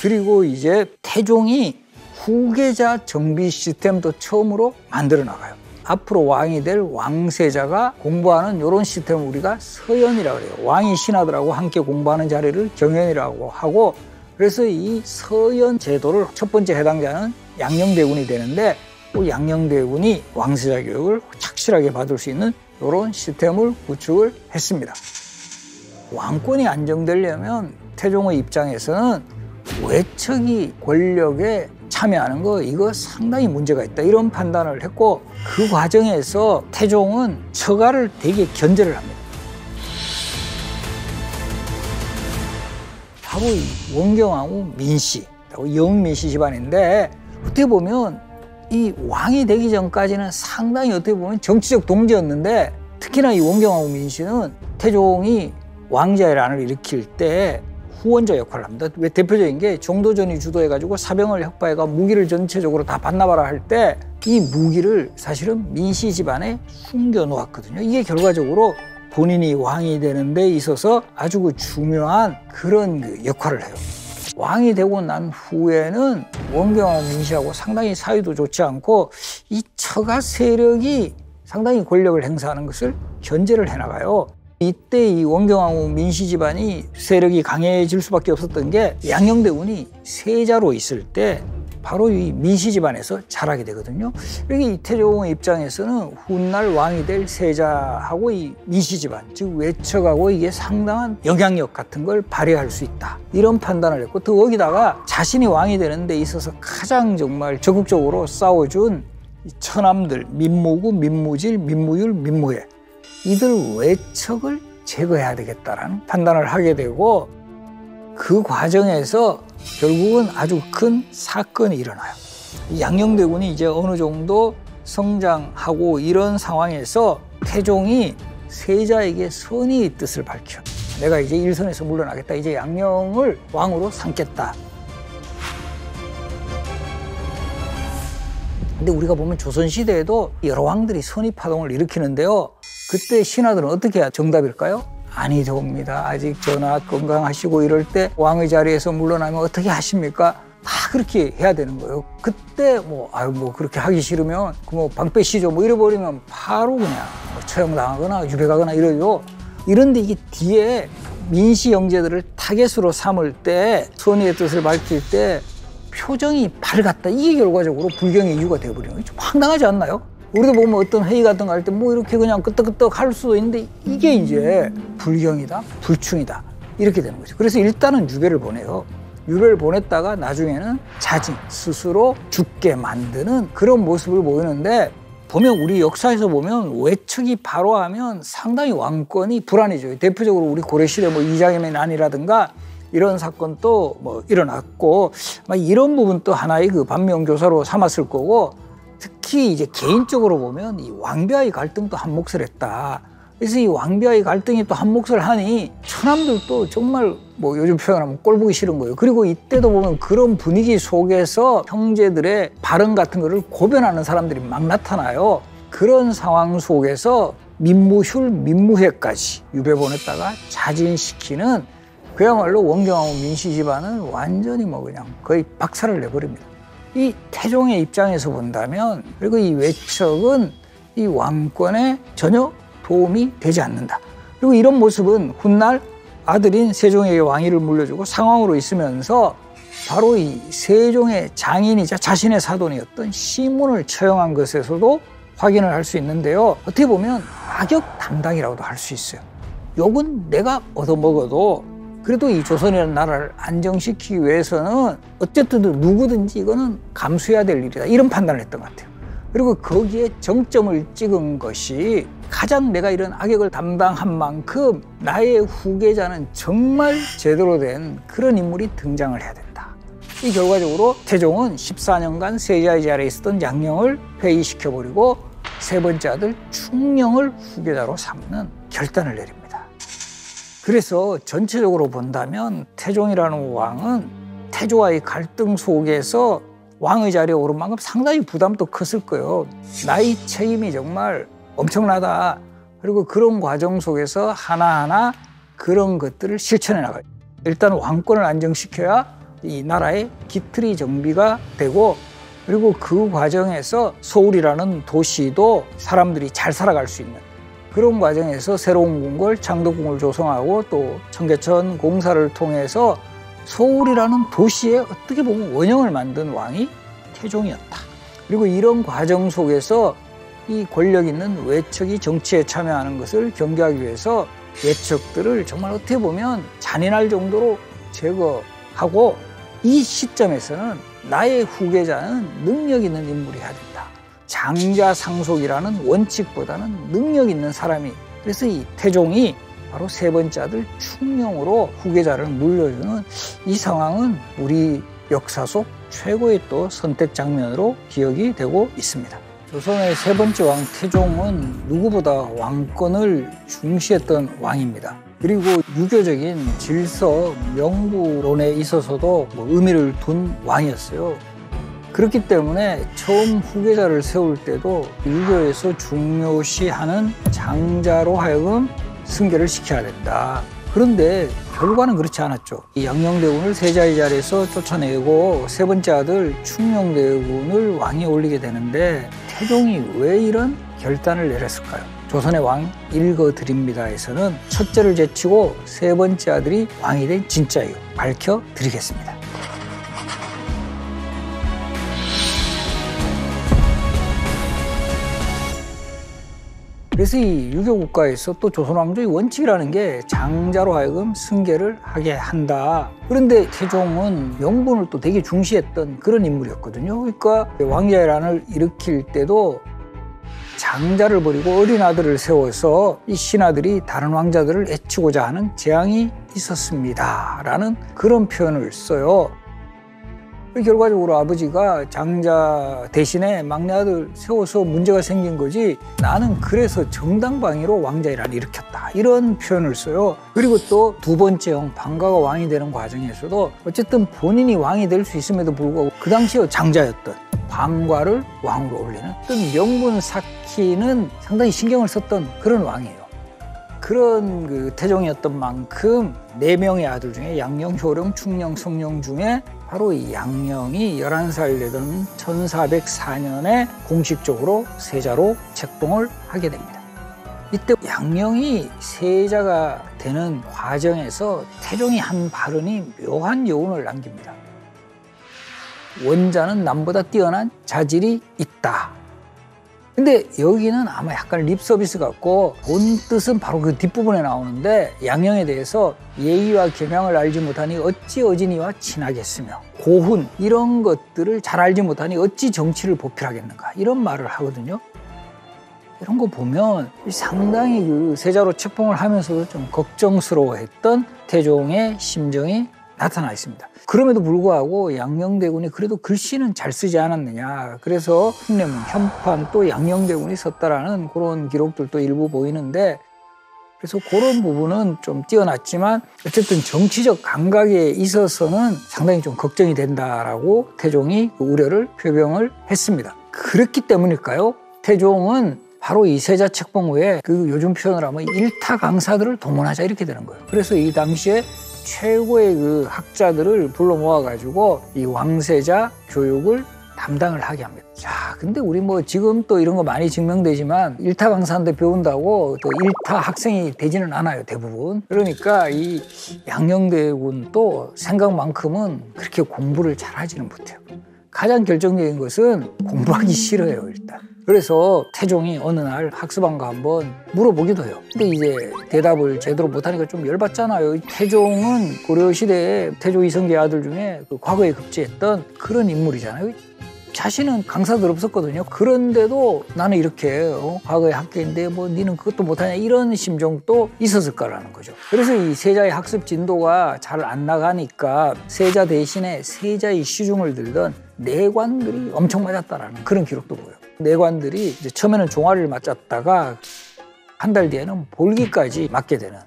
그리고 이제 태종이 후계자 정비 시스템도 처음으로 만들어 나가요. 앞으로 왕이 될 왕세자가 공부하는 이런 시스템을 우리가 서연이라고 해요. 왕이 신하들하고 함께 공부하는 자리를 경연이라고 하고 그래서 이 서연 제도를 첫 번째 해당자는 양녕대군이 되는데 또 양녕대군이 왕세자 교육을 착실하게 받을 수 있는 이런 시스템을 구축을 했습니다. 왕권이 안정되려면 태종의 입장에서는 외척이 권력에 참여하는 거 이거 상당히 문제가 있다 이런 판단을 했고 그 과정에서 태종은 처가를 되게 견제를 합니다. 바로 원경왕후 민씨, 영민씨 집안인데 어떻게 보면 이 왕이 되기 전까지는 상당히 어떻게 보면 정치적 동지였는데 특히나 이 원경하고 민씨는 태종이 왕자의 난을 일으킬 때 후원자 역할을 합니다. 왜 대표적인 게 정도전이 주도해가지고 사병을 혁파해가 무기를 전체적으로 다 반납하라 할 때 이 무기를 사실은 민씨 집안에 숨겨 놓았거든요. 이게 결과적으로 본인이 왕이 되는 데 있어서 아주 그 중요한 그런 그 역할을 해요. 왕이 되고 난 후에는 원경하고 민씨하고 상당히 사이도 좋지 않고 이 처가 세력이 상당히 권력을 행사하는 것을 견제를 해나가요. 이때 이 원경하고 민씨 집안이 세력이 강해질 수밖에 없었던 게 양녕대군이 세자로 있을 때 바로 이 민씨 집안에서 자라게 되거든요. 여기 이태종의 입장에서는 훗날 왕이 될 세자하고 이 민씨 집안, 즉 외척하고 이게 상당한 영향력 같은 걸 발휘할 수 있다. 이런 판단을 했고 또 거기다가 자신이 왕이 되는 데 있어서 가장 정말 적극적으로 싸워준 처남들 민무구, 민무질, 민무율, 민무회 이들 외척을 제거해야 되겠다라는 판단을 하게 되고 그 과정에서 결국은 아주 큰 사건이 일어나요. 양녕대군이 이제 어느 정도 성장하고 이런 상황에서 태종이 세자에게 선의의 뜻을 밝혀. 내가 이제 일선에서 물러나겠다. 이제 양녕을 왕으로 삼겠다. 근데 우리가 보면 조선시대에도 여러 왕들이 선의파동을 일으키는데요. 그때 신하들은 어떻게 해야 정답일까요? 아니 됩니다. 아직 전하 건강하시고 이럴 때 왕의 자리에서 물러나면 어떻게 하십니까? 다 그렇게 해야 되는 거예요. 그때 뭐 아유 뭐 그렇게 하기 싫으면 그 뭐 방패 시죠 뭐 이래버리면 바로 그냥 뭐 처형당하거나 유배가거나 이러죠. 이런데 이게 뒤에 민씨 형제들을 타겟으로 삼을 때 선의의 뜻을 밝힐 때 표정이 밝았다. 이게 결과적으로 불경의 이유가 되어버리는 거죠. 황당하지 않나요? 우리도 보면 어떤 회의 같은 거 할 때 뭐 이렇게 그냥 끄떡끄떡 할 수도 있는데 이게 이제 불경이다, 불충이다. 이렇게 되는 거죠. 그래서 일단은 유배를 보내요. 유배를 보냈다가 나중에는 자진, 스스로 죽게 만드는 그런 모습을 보이는데 보면 우리 역사에서 보면 외척이 바로 하면 상당히 왕권이 불안해져요. 대표적으로 우리 고려 시대 뭐 이장임의 난이라든가 이런 사건도 뭐 일어났고 막 이런 부분도 하나의 그 반명교사로 삼았을 거고 특히 이제 개인적으로 보면 이 왕비와의 갈등도 한 몫을 했다. 그래서 이 왕비와의 갈등이 또 한 몫을 하니 처남들도 정말 뭐 요즘 표현하면 꼴 보기 싫은 거예요. 그리고 이때도 보면 그런 분위기 속에서 형제들의 발언 같은 거를 고변하는 사람들이 막 나타나요. 그런 상황 속에서 민무휴, 민무회까지 유배 보냈다가 자진시키는 그야말로 원경하고 민씨 집안은 완전히 뭐 그냥 거의 박살을 내버립니다. 이 태종의 입장에서 본다면 그리고 이 외척은 이 왕권에 전혀 도움이 되지 않는다. 그리고 이런 모습은 훗날 아들인 세종에게 왕위를 물려주고 상황으로 있으면서 바로 이 세종의 장인이자 자신의 사돈이었던 시문을 처형한 것에서도 확인을 할 수 있는데요. 어떻게 보면 악역 담당이라고도 할 수 있어요. 욕은 내가 얻어먹어도 그래도 이 조선이라는 나라를 안정시키기 위해서는 어쨌든 누구든지 이거는 감수해야 될 일이다. 이런 판단을 했던 것 같아요. 그리고 거기에 정점을 찍은 것이 가장 내가 이런 악역을 담당한 만큼 나의 후계자는 정말 제대로 된 그런 인물이 등장을 해야 된다. 이 결과적으로 태종은 14년간 세자의 자리에 있었던 양령을 회의시켜버리고 세 번째 아들 충령을 후계자로 삼는 결단을 내립니다. 그래서 전체적으로 본다면 태종이라는 왕은 태조와의 갈등 속에서 왕의 자리에 오른 만큼 상당히 부담도 컸을 거예요. 나의 책임이 정말 엄청나다. 그리고 그런 과정 속에서 하나하나 그런 것들을 실천해 나가요. 일단 왕권을 안정시켜야 이 나라의 기틀이 정비가 되고 그리고 그 과정에서 서울이라는 도시도 사람들이 잘 살아갈 수 있는 그런 과정에서 새로운 궁궐, 창덕궁을 조성하고 또 청계천 공사를 통해서 서울이라는 도시에 어떻게 보면 원형을 만든 왕이 태종이었다. 그리고 이런 과정 속에서 이 권력 있는 외척이 정치에 참여하는 것을 경계하기 위해서 외척들을 정말 어떻게 보면 잔인할 정도로 제거하고 이 시점에서는 나의 후계자는 능력 있는 인물이 해야 된다. 장자 상속이라는 원칙보다는 능력 있는 사람이 그래서 이 태종이 바로 세 번째 아들 충령으로 후계자를 물려주는 이 상황은 우리 역사 속 최고의 또 선택 장면으로 기억이 되고 있습니다. 조선의 세 번째 왕 태종은 누구보다 왕권을 중시했던 왕입니다. 그리고 유교적인 질서, 명부론에 있어서도 뭐 의미를 둔 왕이었어요. 그렇기 때문에 처음 후계자를 세울 때도 유교에서 중요시하는 장자로 하여금 승계를 시켜야 된다. 그런데 결과는 그렇지 않았죠. 이 양녕대군을 세자의 자리에서 쫓아내고 세 번째 아들 충녕대군을 왕에 올리게 되는데 태종이 왜 이런 결단을 내렸을까요? 조선의 왕 읽어드립니다에서는 첫째를 제치고 세 번째 아들이 왕이 된 진짜 이유 밝혀드리겠습니다. 그래서 이 유교 국가에서 또 조선 왕조의 원칙이라는 게 장자로 하여금 승계를 하게 한다. 그런데 태종은 명분을 또 되게 중시했던 그런 인물이었거든요. 그러니까 왕자의 난을 일으킬 때도 장자를 버리고 어린 아들을 세워서 이 신하들이 다른 왕자들을 애치고자 하는 재앙이 있었습니다. 라는 그런 표현을 써요. 결과적으로 아버지가 장자 대신에 막내 아들 세워서 문제가 생긴 거지 나는 그래서 정당방위로 왕자이란을 일으켰다. 이런 표현을 써요. 그리고 또 두 번째 형 방가가 왕이 되는 과정에서도 어쨌든 본인이 왕이 될 수 있음에도 불구하고 그 당시에 장자였던 방과를 왕으로 올리는 어떤 명분 쌓기는 상당히 신경을 썼던 그런 왕이에요. 그런 그 태종이었던 만큼 네 명의 아들 중에 양령, 효령, 충령, 성령 중에 바로 이 양령이 11살 되던 1404년에 공식적으로 세자로 책봉을 하게 됩니다. 이때 양령이 세자가 되는 과정에서 태종이 한 발언이 묘한 여운을 남깁니다. 원자는 남보다 뛰어난 자질이 있다. 근데 여기는 아마 약간 립 서비스 같고 본 뜻은 바로 그 뒷부분에 나오는데 양형에 대해서 예의와 겸양을 알지 못하니 어찌 어진이와 친하겠으며 고훈 이런 것들을 잘 알지 못하니 어찌 정치를 보필하겠는가 이런 말을 하거든요. 이런 거 보면 상당히 그 세자로 책봉을 하면서도 좀 걱정스러워했던 태종의 심정이 나타나 있습니다. 그럼에도 불구하고 양녕대군이 그래도 글씨는 잘 쓰지 않았느냐. 그래서 흉내문, 현판 또 양녕대군이 썼다라는 그런 기록들도 일부 보이는데 그래서 그런 부분은 좀 뛰어났지만 어쨌든 정치적 감각에 있어서는 상당히 좀 걱정이 된다라고 태종이 그 우려를 표명을 했습니다. 그렇기 때문일까요? 태종은 바로 이 세자 책봉 후에 그 요즘 표현을 하면 일타 강사들을 동원하자 이렇게 되는 거예요. 그래서 이 당시에 최고의 그 학자들을 불러 모아가지고 이 왕세자 교육을 담당을 하게 합니다. 자, 근데 우리 뭐 지금 또 이런 거 많이 증명되지만 일타 강사한테 배운다고 또 일타 학생이 되지는 않아요, 대부분. 그러니까 이 양녕대군 또 생각만큼은 그렇게 공부를 잘 하지는 못해요. 가장 결정적인 것은 공부하기 싫어요, 일단. 그래서 태종이 어느 날 학습왕과 한번 물어보기도 해요. 근데 이제 대답을 제대로 못하니까 좀 열받잖아요. 태종은 고려시대에 태조 이성계 아들 중에 그 과거에 급제했던 그런 인물이잖아요. 자신은 강사들 없었거든요. 그런데도 나는 이렇게 어, 과거의 학계인데 뭐 니는 그것도 못하냐 이런 심정도 있었을 거라는 거죠. 그래서 이 세자의 학습 진도가 잘 안 나가니까 세자 대신에 세자의 시중을 들던 내관들이 엄청 맞았다라는 그런 기록도 보여요. 내관들이 이제 처음에는 종아리를 맞았다가 한 달 뒤에는 볼기까지 맞게 되는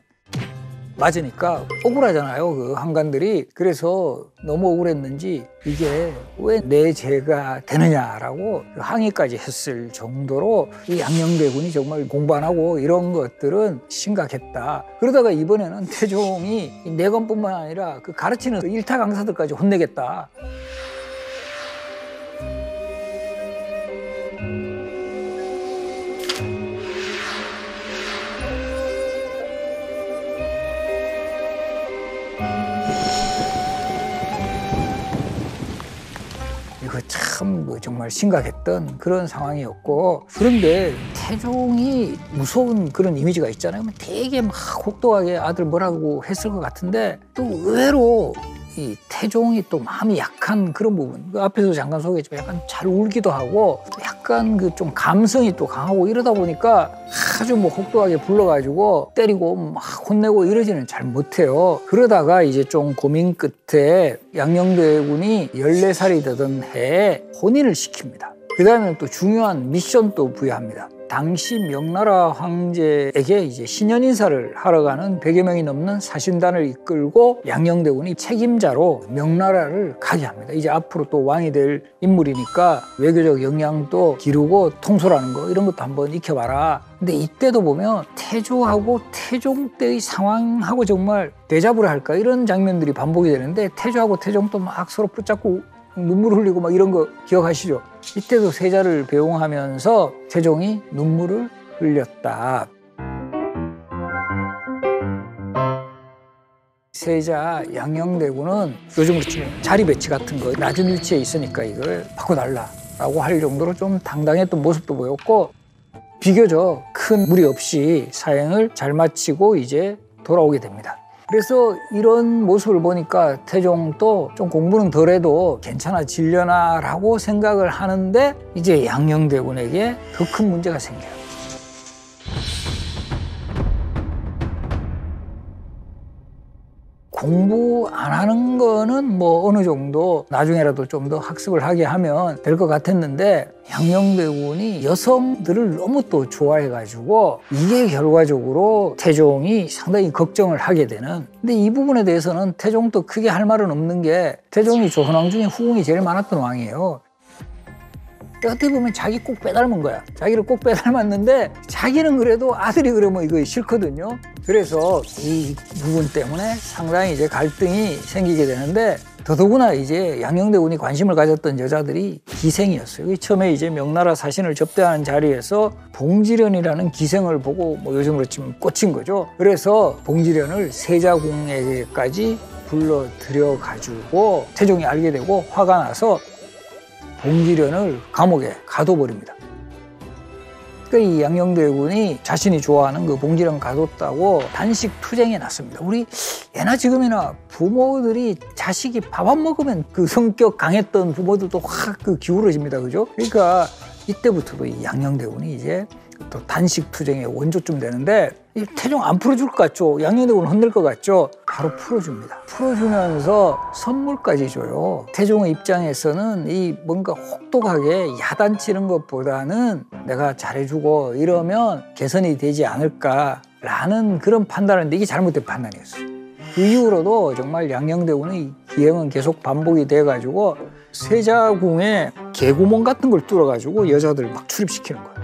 맞으니까 억울하잖아요. 그 한관들이. 그래서 너무 억울했는지 이게 왜 내 죄가 되느냐라고 항의까지 했을 정도로 이 양녕대군이 정말 공부 안 하고 이런 것들은 심각했다. 그러다가 이번에는 태종이 내관뿐만 아니라 그 가르치는 그 일타 강사들까지 혼내겠다. 참 정말 심각했던 그런 상황이었고 그런데 태종이 무서운 그런 이미지가 있잖아요. 되게 막 혹독하게 아들 뭐라고 했을 것 같은데 또 의외로 이 태종이 또 마음이 약한 그런 부분. 그 앞에서 잠깐 소개했지만 약간 잘 울기도 하고 약간 그 좀 감성이 또 강하고 이러다 보니까 아주 뭐 혹독하게 불러가지고 때리고 막 혼내고 이러지는 잘 못해요. 그러다가 이제 좀 고민 끝에 양녕대군이 14살이 되던 해에 혼인을 시킵니다. 그 다음에 또 중요한 미션도 부여합니다 당시 명나라 황제에게 이제 신년 인사를 하러 가는 100여 명이 넘는 사신단을 이끌고 양녕대군이 책임자로 명나라를 가게 합니다. 이제 앞으로 또 왕이 될 인물이니까 외교적 역량도 기르고 통솔하는 거 이런 것도 한번 익혀봐라. 근데 이때도 보면 태조하고 태종 때의 상황하고 정말 대잡을 할까 이런 장면들이 반복이 되는데 태조하고 태종도 막 서로 붙잡고 눈물 흘리고 막 이런 거 기억하시죠? 이때도 세자를 배웅하면서 세종이 눈물을 흘렸다. 세자 양녕대군은 요즘으로 치면 자리 배치 같은 거 낮은 위치에 있으니까 이걸 바꿔달라라고 할 정도로 좀 당당했던 모습도 보였고 비교적 큰 무리 없이 사행을 잘 마치고 이제 돌아오게 됩니다. 그래서 이런 모습을 보니까 태종도 좀 공부는 덜해도 괜찮아질려나라고 생각을 하는데 이제 양녕대군에게 더 큰 문제가 생겨요. 공부 안 하는 거는 뭐 어느 정도 나중에라도 좀 더 학습을 하게 하면 될 것 같았는데 양녕대군이 여성들을 너무 또 좋아해가지고 이게 결과적으로 태종이 상당히 걱정을 하게 되는. 근데 이 부분에 대해서는 태종도 크게 할 말은 없는 게 태종이 조선왕 중에 후궁이 제일 많았던 왕이에요 어떻게 보면 자기 꼭 빼닮은 거야. 자기를 꼭 빼닮았는데 자기는 그래도 아들이 그러면 이거 싫거든요. 그래서 이 부분 때문에 상당히 이제 갈등이 생기게 되는데 더더구나 이제 양녕대군이 관심을 가졌던 여자들이 기생이었어요. 처음에 이제 명나라 사신을 접대하는 자리에서 봉지련이라는 기생을 보고 뭐 요즘으로 치면 꽂힌 거죠. 그래서 봉지련을 세자궁에게까지 불러 들여 가지고 태종이 알게 되고 화가 나서 봉기련을 감옥에 가둬버립니다. 그러니까 이 양녕대군이 자신이 좋아하는 그 봉지련 가뒀다고 단식 투쟁에 났습니다. 우리 예나 지금이나 부모들이 자식이 밥 안 먹으면 그 성격 강했던 부모들도 확 그 기울어집니다. 그죠? 그러니까 이때부터도 이 양녕대군이 이제 또 단식 투쟁의 원조쯤 되는데 이 태종 안 풀어줄 것 같죠? 양녕대군 혼낼 것 같죠? 바로 풀어줍니다. 풀어주면서 선물까지 줘요. 태종의 입장에서는 이 뭔가 혹독하게 야단치는 것보다는 내가 잘해주고 이러면 개선이 되지 않을까라는 그런 판단을 했는데 이게 잘못된 판단이었어요. 그 이후로도 정말 양녕대군의 기행은 계속 반복이 돼가지고 세자궁에 개구멍 같은 걸 뚫어가지고 여자들 막 출입시키는 거예요.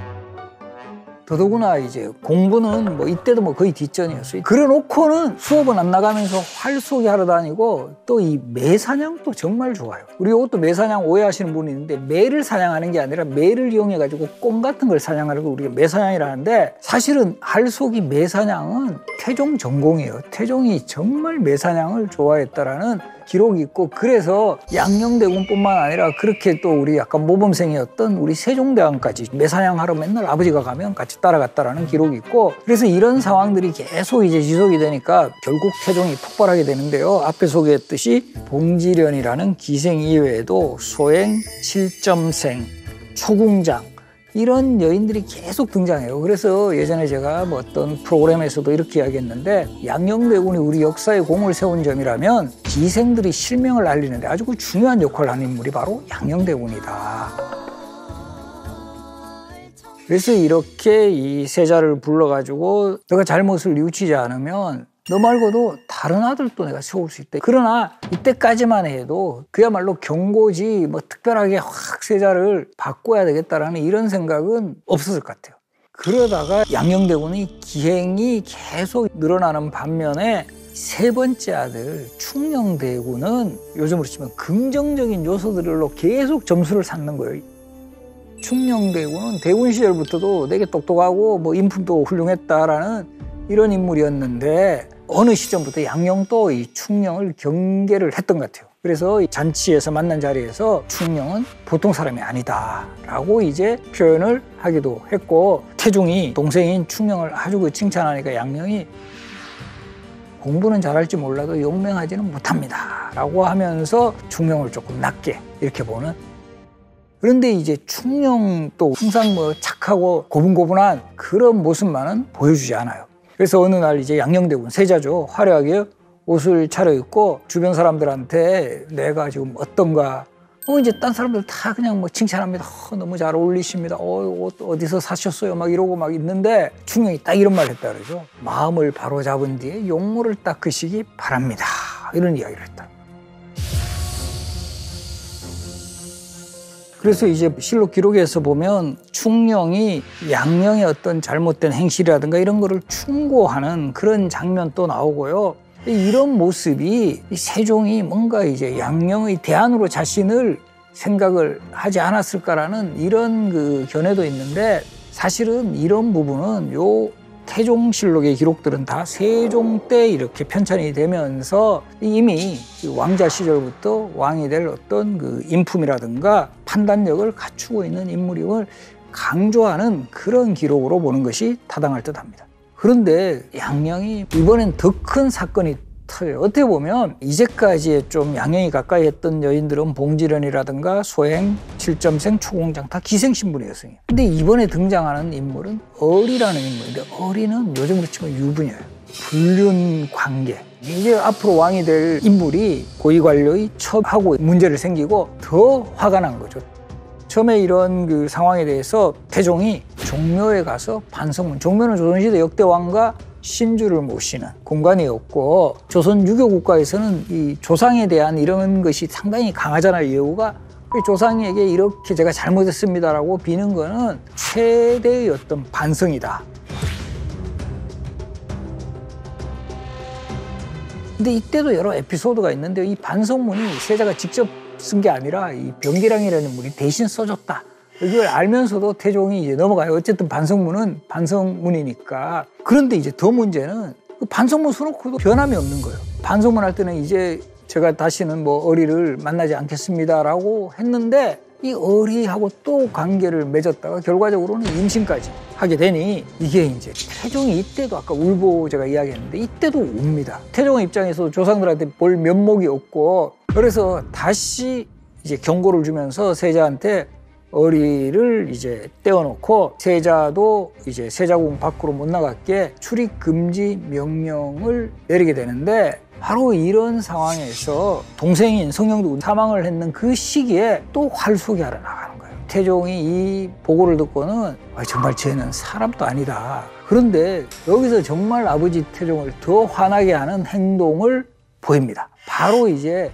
더더구나 이제 공부는 뭐 이때도 뭐 거의 뒷전이었어요. 그래 놓고는 수업은 안 나가면서 활쏘기 하러 다니고 또 이 매 사냥도 정말 좋아요. 우리 이것도 매 사냥 오해하시는 분이 있는데 매를 사냥하는 게 아니라 매를 이용해 가지고 꼼 같은 걸 사냥하는 걸 우리가 매 사냥이라는데 사실은 활쏘기 매 사냥은 태종 전공이에요. 태종이 정말 매 사냥을 좋아했다라는 기록이 있고 그래서 양녕대군뿐만 아니라 그렇게 또 우리 약간 모범생이었던 우리 세종대왕까지 매사냥하러 맨날 아버지가 가면 같이 따라갔다라는 기록이 있고 그래서 이런 상황들이 계속 이제 지속이 되니까 결국 태종이 폭발하게 되는데요. 앞에 소개했듯이 봉지련이라는 기생 이외에도 소행, 칠점생, 초궁장 이런 여인들이 계속 등장해요. 그래서 예전에 제가 뭐 어떤 프로그램에서도 이렇게 이야기했는데 양녕대군이 우리 역사에 공을 세운 점이라면 기생들이 실명을 알리는데 아주 그 중요한 역할을 하는 인물이 바로 양녕대군이다. 그래서 이렇게 이 세자를 불러가지고 너가 잘못을 뉘우치지 않으면 너 말고도 다른 아들도 내가 세울 수 있다. 그러나 이때까지만 해도 그야말로 경고지 뭐 특별하게 확 세자를 바꿔야 되겠다라는 이런 생각은 없었을 것 같아요. 그러다가 양녕대군이 기행이 계속 늘어나는 반면에 세 번째 아들 충녕대군은 요즘으로 치면 긍정적인 요소들로 계속 점수를 쌓는 거예요. 충녕대군은 대군 시절부터도 되게 똑똑하고 뭐 인품도 훌륭했다라는 이런 인물이었는데 어느 시점부터 양령도 이 충령을 경계를 했던 것 같아요. 그래서 잔치에서 만난 자리에서 충령은 보통 사람이 아니다라고 이제 표현을 하기도 했고 태종이 동생인 충령을 아주 그 칭찬하니까 양령이 공부는 잘할지 몰라도 용맹하지는 못합니다. 라고 하면서 충령을 조금 낮게 이렇게 보는 그런데 이제 충령도 항상 뭐 착하고 고분고분한 그런 모습만은 보여주지 않아요. 그래서 어느 날 이제 양녕대군 세자죠. 화려하게 옷을 차려입고 주변 사람들한테 내가 지금 어떤가 어, 이제 딴 사람들 다 그냥 뭐 칭찬합니다. 어, 너무 잘 어울리십니다. 어, 옷 어디서 사셨어요? 막 이러고 막 있는데 충령이 딱 이런 말 했다 그러죠. 마음을 바로 잡은 뒤에 용모를 닦으시기 바랍니다. 이런 이야기를 했다. 그래서 이제 실록 기록에서 보면 충령이 양령의 어떤 잘못된 행실이라든가 이런 거를 충고하는 그런 장면도 나오고요. 이런 모습이 세종이 뭔가 이제 양령의 대안으로 자신을 생각을 하지 않았을까라는 이런 그 견해도 있는데 사실은 이런 부분은 요 태종실록의 기록들은 다 세종 때 이렇게 편찬이 되면서 이미 그 왕자 시절부터 왕이 될 어떤 그 인품이라든가 판단력을 갖추고 있는 인물임을 강조하는 그런 기록으로 보는 것이 타당할 듯 합니다. 그런데 양양이 이번엔 더 큰 사건이 터요. 어떻게 보면 이제까지 좀 양형이 가까이 했던 여인들은 봉지련이라든가 소행, 칠점생, 초공장 다 기생신분이었어요. 근데 이번에 등장하는 인물은 어리라는 인물인데 어리는 요즘으로 치면 유부녀예요. 불륜 관계. 이제 앞으로 왕이 될 인물이 고위관료의 첩하고 문제를 생기고 더 화가 난 거죠. 처음에 이런 그 상황에 대해서 태종이 종묘에 가서 반성문, 종묘는 조선시대 역대 왕과 신주를 모시는 공간이었고 조선 유교 국가에서는 이 조상에 대한 이런 것이 상당히 강하잖아요 예우가 조상에게 이렇게 제가 잘못했습니다라고 비는 거는 최대의 어떤 반성이다. 근데 이때도 여러 에피소드가 있는데 이 반성문이 세자가 직접 쓴 게 아니라 이 병기랑이라는 분이 대신 써줬다. 이걸 알면서도 태종이 이제 넘어가요. 어쨌든 반성문은 반성문이니까. 그런데 이제 더 문제는 그 반성문 써놓고도 변함이 없는 거예요. 반성문 할 때는 이제 제가 다시는 뭐 어리를 만나지 않겠습니다라고 했는데 이 어리하고 또 관계를 맺었다가 결과적으로는 임신까지 하게 되니 이게 이제 태종이 이때도 아까 울보 제가 이야기했는데 이때도 웁니다. 태종의 입장에서 조상들한테 볼 면목이 없고 그래서 다시 이제 경고를 주면서 세자한테 어리를 이제 떼어놓고 세자도 이제 세자궁 밖으로 못 나갔게 출입 금지 명령을 내리게 되는데 바로 이런 상황에서 동생인 성령도 사망을 했는 그 시기에 또 활쏘기하러 나가는 거예요. 태종이 이 보고를 듣고는 아, 정말 쟤는 사람도 아니다. 그런데 여기서 정말 아버지 태종을 더 화나게 하는 행동을 보입니다. 바로 이제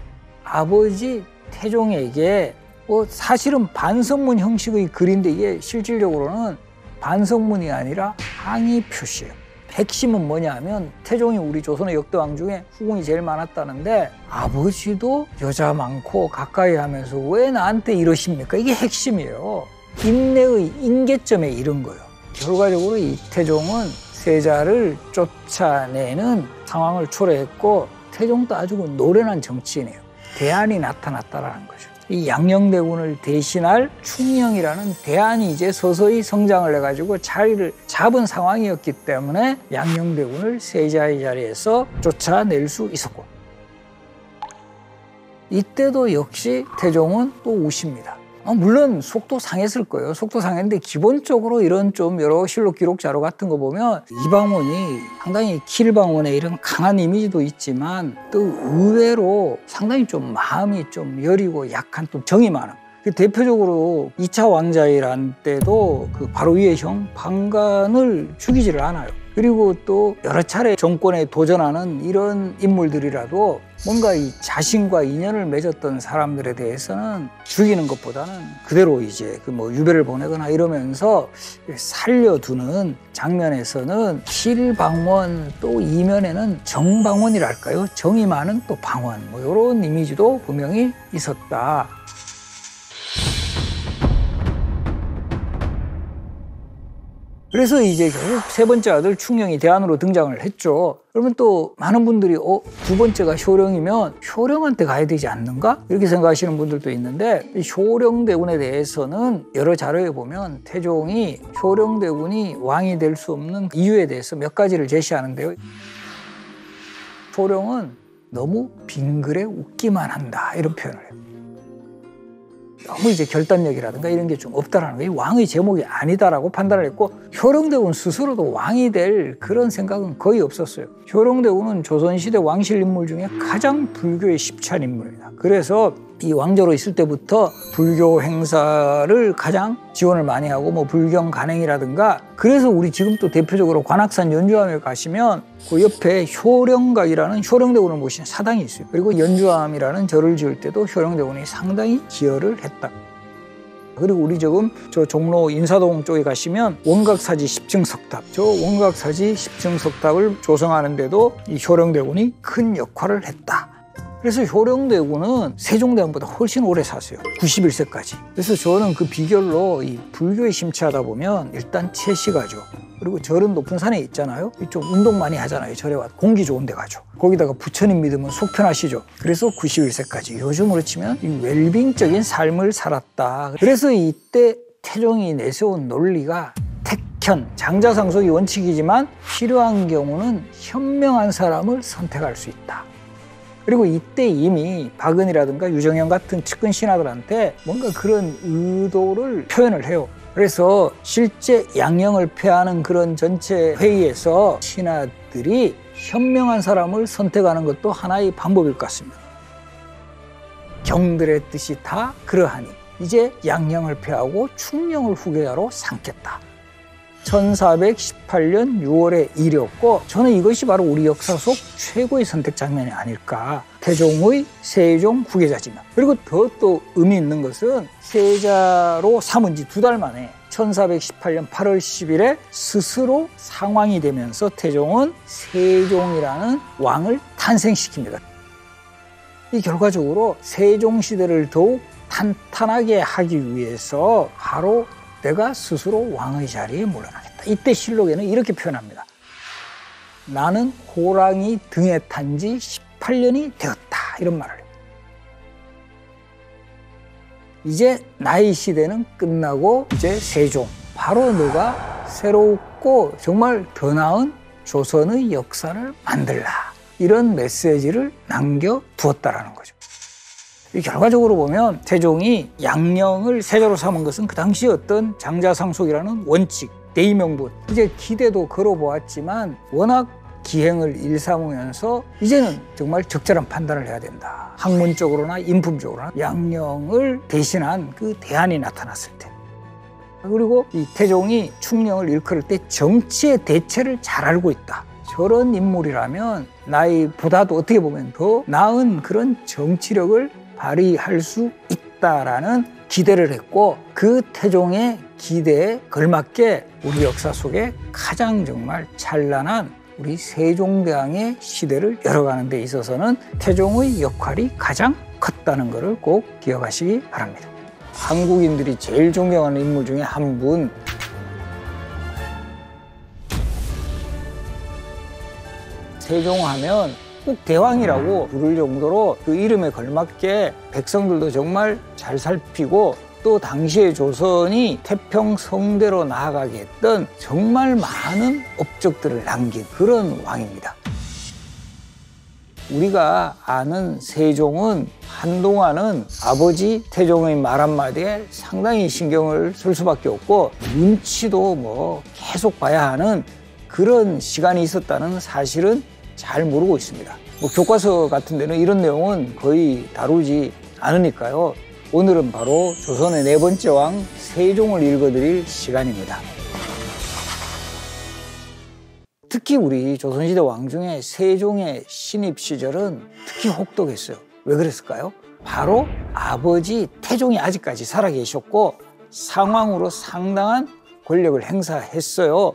아버지 태종에게 뭐 사실은 반성문 형식의 글인데 이게 실질적으로는 반성문이 아니라 항의 표시예요. 핵심은 뭐냐 하면 태종이 우리 조선의 역대왕 중에 후궁이 제일 많았다는데 아버지도 여자 많고 가까이 하면서 왜 나한테 이러십니까? 이게 핵심이에요. 인내의 인계점에 이른 거예요. 결과적으로 이 태종은 세자를 쫓아내는 상황을 초래했고 태종도 아주 노련한 정치인이에요. 대안이 나타났다라는 거죠. 이 양녕대군을 대신할 충녕이라는 대안이 이제 서서히 성장을 해가지고 자리를 잡은 상황이었기 때문에 양녕대군을 세자의 자리에서 쫓아낼 수 있었고 이때도 역시 태종은 또 우십니다. 어, 물론 속도 상했을 거예요. 속도 상했는데 기본적으로 이런 좀 여러 실록 기록 자료 같은 거 보면 이방원이 상당히 킬방원의 이런 강한 이미지도 있지만 또 의외로 상당히 좀 마음이 좀 여리고 약한 또 정이 많아. 그 대표적으로 2차 왕자이란 때도 그 바로 위의 형 방간을 죽이지를 않아요. 그리고 또 여러 차례 정권에 도전하는 이런 인물들이라도 뭔가 이 자신과 인연을 맺었던 사람들에 대해서는 죽이는 것보다는 그대로 이제 그 뭐 유배를 보내거나 이러면서 살려두는 장면에서는 실방원 또 이면에는 정방원이랄까요? 정이 많은 또 방원 뭐 이런 이미지도 분명히 있었다. 그래서 이제 결국 세 번째 아들 충령이 대안으로 등장을 했죠. 그러면 또 많은 분들이 어, 두 번째가 효령이면 효령한테 가야 되지 않는가? 이렇게 생각하시는 분들도 있는데 효령대군에 대해서는 여러 자료에 보면 태종이 효령대군이 왕이 될 수 없는 이유에 대해서 몇 가지를 제시하는데요. 효령은 너무 빙글에 웃기만 한다 이런 표현을 해요. 너무 이제 결단력이라든가 이런 게 좀 없다라는 거예요. 왕의 제목이 아니다라고 판단을 했고 효령대군 스스로도 왕이 될 그런 생각은 거의 없었어요. 효령대군은 조선시대 왕실 인물 중에 가장 불교에 십찬 인물입니다. 그래서 이 왕조로 있을 때부터 불교 행사를 가장 지원을 많이 하고 뭐 불경 간행이라든가 그래서 우리 지금 또 대표적으로 관악산 연주함에 가시면 그 옆에 효령각이라는 효령대군을 모신 사당이 있어요. 그리고 연주함이라는 절을 지을 때도 효령대군이 상당히 기여를 했다. 그리고 우리 지금 저 종로 인사동 쪽에 가시면 원각사지 10층 석탑, 저 원각사지 10층 석탑을 조성하는데도 이 효령대군이 큰 역할을 했다. 그래서 효령대군은 세종대왕보다 훨씬 오래 사세요. 91세까지. 그래서 저는 그 비결로 이 불교에 심취하다 보면 일단 채식하죠. 그리고 절은 높은 산에 있잖아요. 이쪽 운동 많이 하잖아요. 절에 와 공기 좋은 데 가죠. 거기다가 부처님 믿으면 속 편하시죠. 그래서 91세까지 요즘으로 치면 이 웰빙적인 삶을 살았다. 그래서 이때 태종이 내세운 논리가 택현, 장자상속이 원칙이지만 필요한 경우는 현명한 사람을 선택할 수 있다. 그리고 이때 이미 박은이라든가 유정현 같은 측근 신하들한테 뭔가 그런 의도를 표현을 해요. 그래서 실제 양령을 폐하는 그런 전체 회의에서 신하들이 현명한 사람을 선택하는 것도 하나의 방법일 것 같습니다. 경들의 뜻이 다 그러하니 이제 양령을 폐하고 충령을 후계자로 삼겠다. 1418년 6월에 일이었고 저는 이것이 바로 우리 역사 속 최고의 선택 장면이 아닐까. 태종의 세종 후계자지만 그리고 더 또 의미 있는 것은 세자로 삼은 지 두 달 만에 1418년 8월 10일에 스스로 상왕이 되면서 태종은 세종이라는 왕을 탄생시킵니다. 이 결과적으로 세종 시대를 더욱 탄탄하게 하기 위해서 바로 내가 스스로 왕의 자리에 물러나겠다. 이때 실록에는 이렇게 표현합니다. 나는 호랑이 등에 탄 지 18년이 되었다. 이런 말을 해요. 이제 나의 시대는 끝나고 이제 세종. 바로 너가 새롭고 정말 더 나은 조선의 역사를 만들라. 이런 메시지를 남겨 두었다라는 거죠. 결과적으로 보면 태종이 양령을 세자로 삼은 것은 그 당시 어떤 장자상속이라는 원칙, 대의명분, 이제 기대도 걸어보았지만 워낙 기행을 일삼으면서 이제는 정말 적절한 판단을 해야 된다. 학문적으로나 인품적으로나 양령을 대신한 그 대안이 나타났을 때. 그리고 이 태종이 충령을 일컬을 때 정치의 대체를 잘 알고 있다. 저런 인물이라면 나이보다도 어떻게 보면 더 나은 그런 정치력을 발휘할 수 있다라는 기대를 했고 그 태종의 기대에 걸맞게 우리 역사 속에 가장 정말 찬란한 우리 세종대왕의 시대를 열어가는 데 있어서는 태종의 역할이 가장 컸다는 것을 꼭 기억하시기 바랍니다. 한국인들이 제일 존경하는 인물 중에 한 분, 세종하면 꼭 대왕이라고 부를 정도로 그 이름에 걸맞게 백성들도 정말 잘 살피고 또 당시의 조선이 태평 성대로 나아가게 했던 정말 많은 업적들을 남긴 그런 왕입니다. 우리가 아는 세종은 한동안은 아버지 태종의 말 한마디에 상당히 신경을 쓸 수밖에 없고 눈치도 뭐 계속 봐야 하는 그런 시간이 있었다는 사실은 잘 모르고 있습니다. 뭐 교과서 같은 데는 이런 내용은 거의 다루지 않으니까요. 오늘은 바로 조선의 네 번째 왕 세종을 읽어드릴 시간입니다. 특히 우리 조선시대 왕 중에 세종의 신입 시절은 특히 혹독했어요. 왜 그랬을까요? 바로 아버지 태종이 아직까지 살아계셨고 상황으로 상당한 권력을 행사했어요.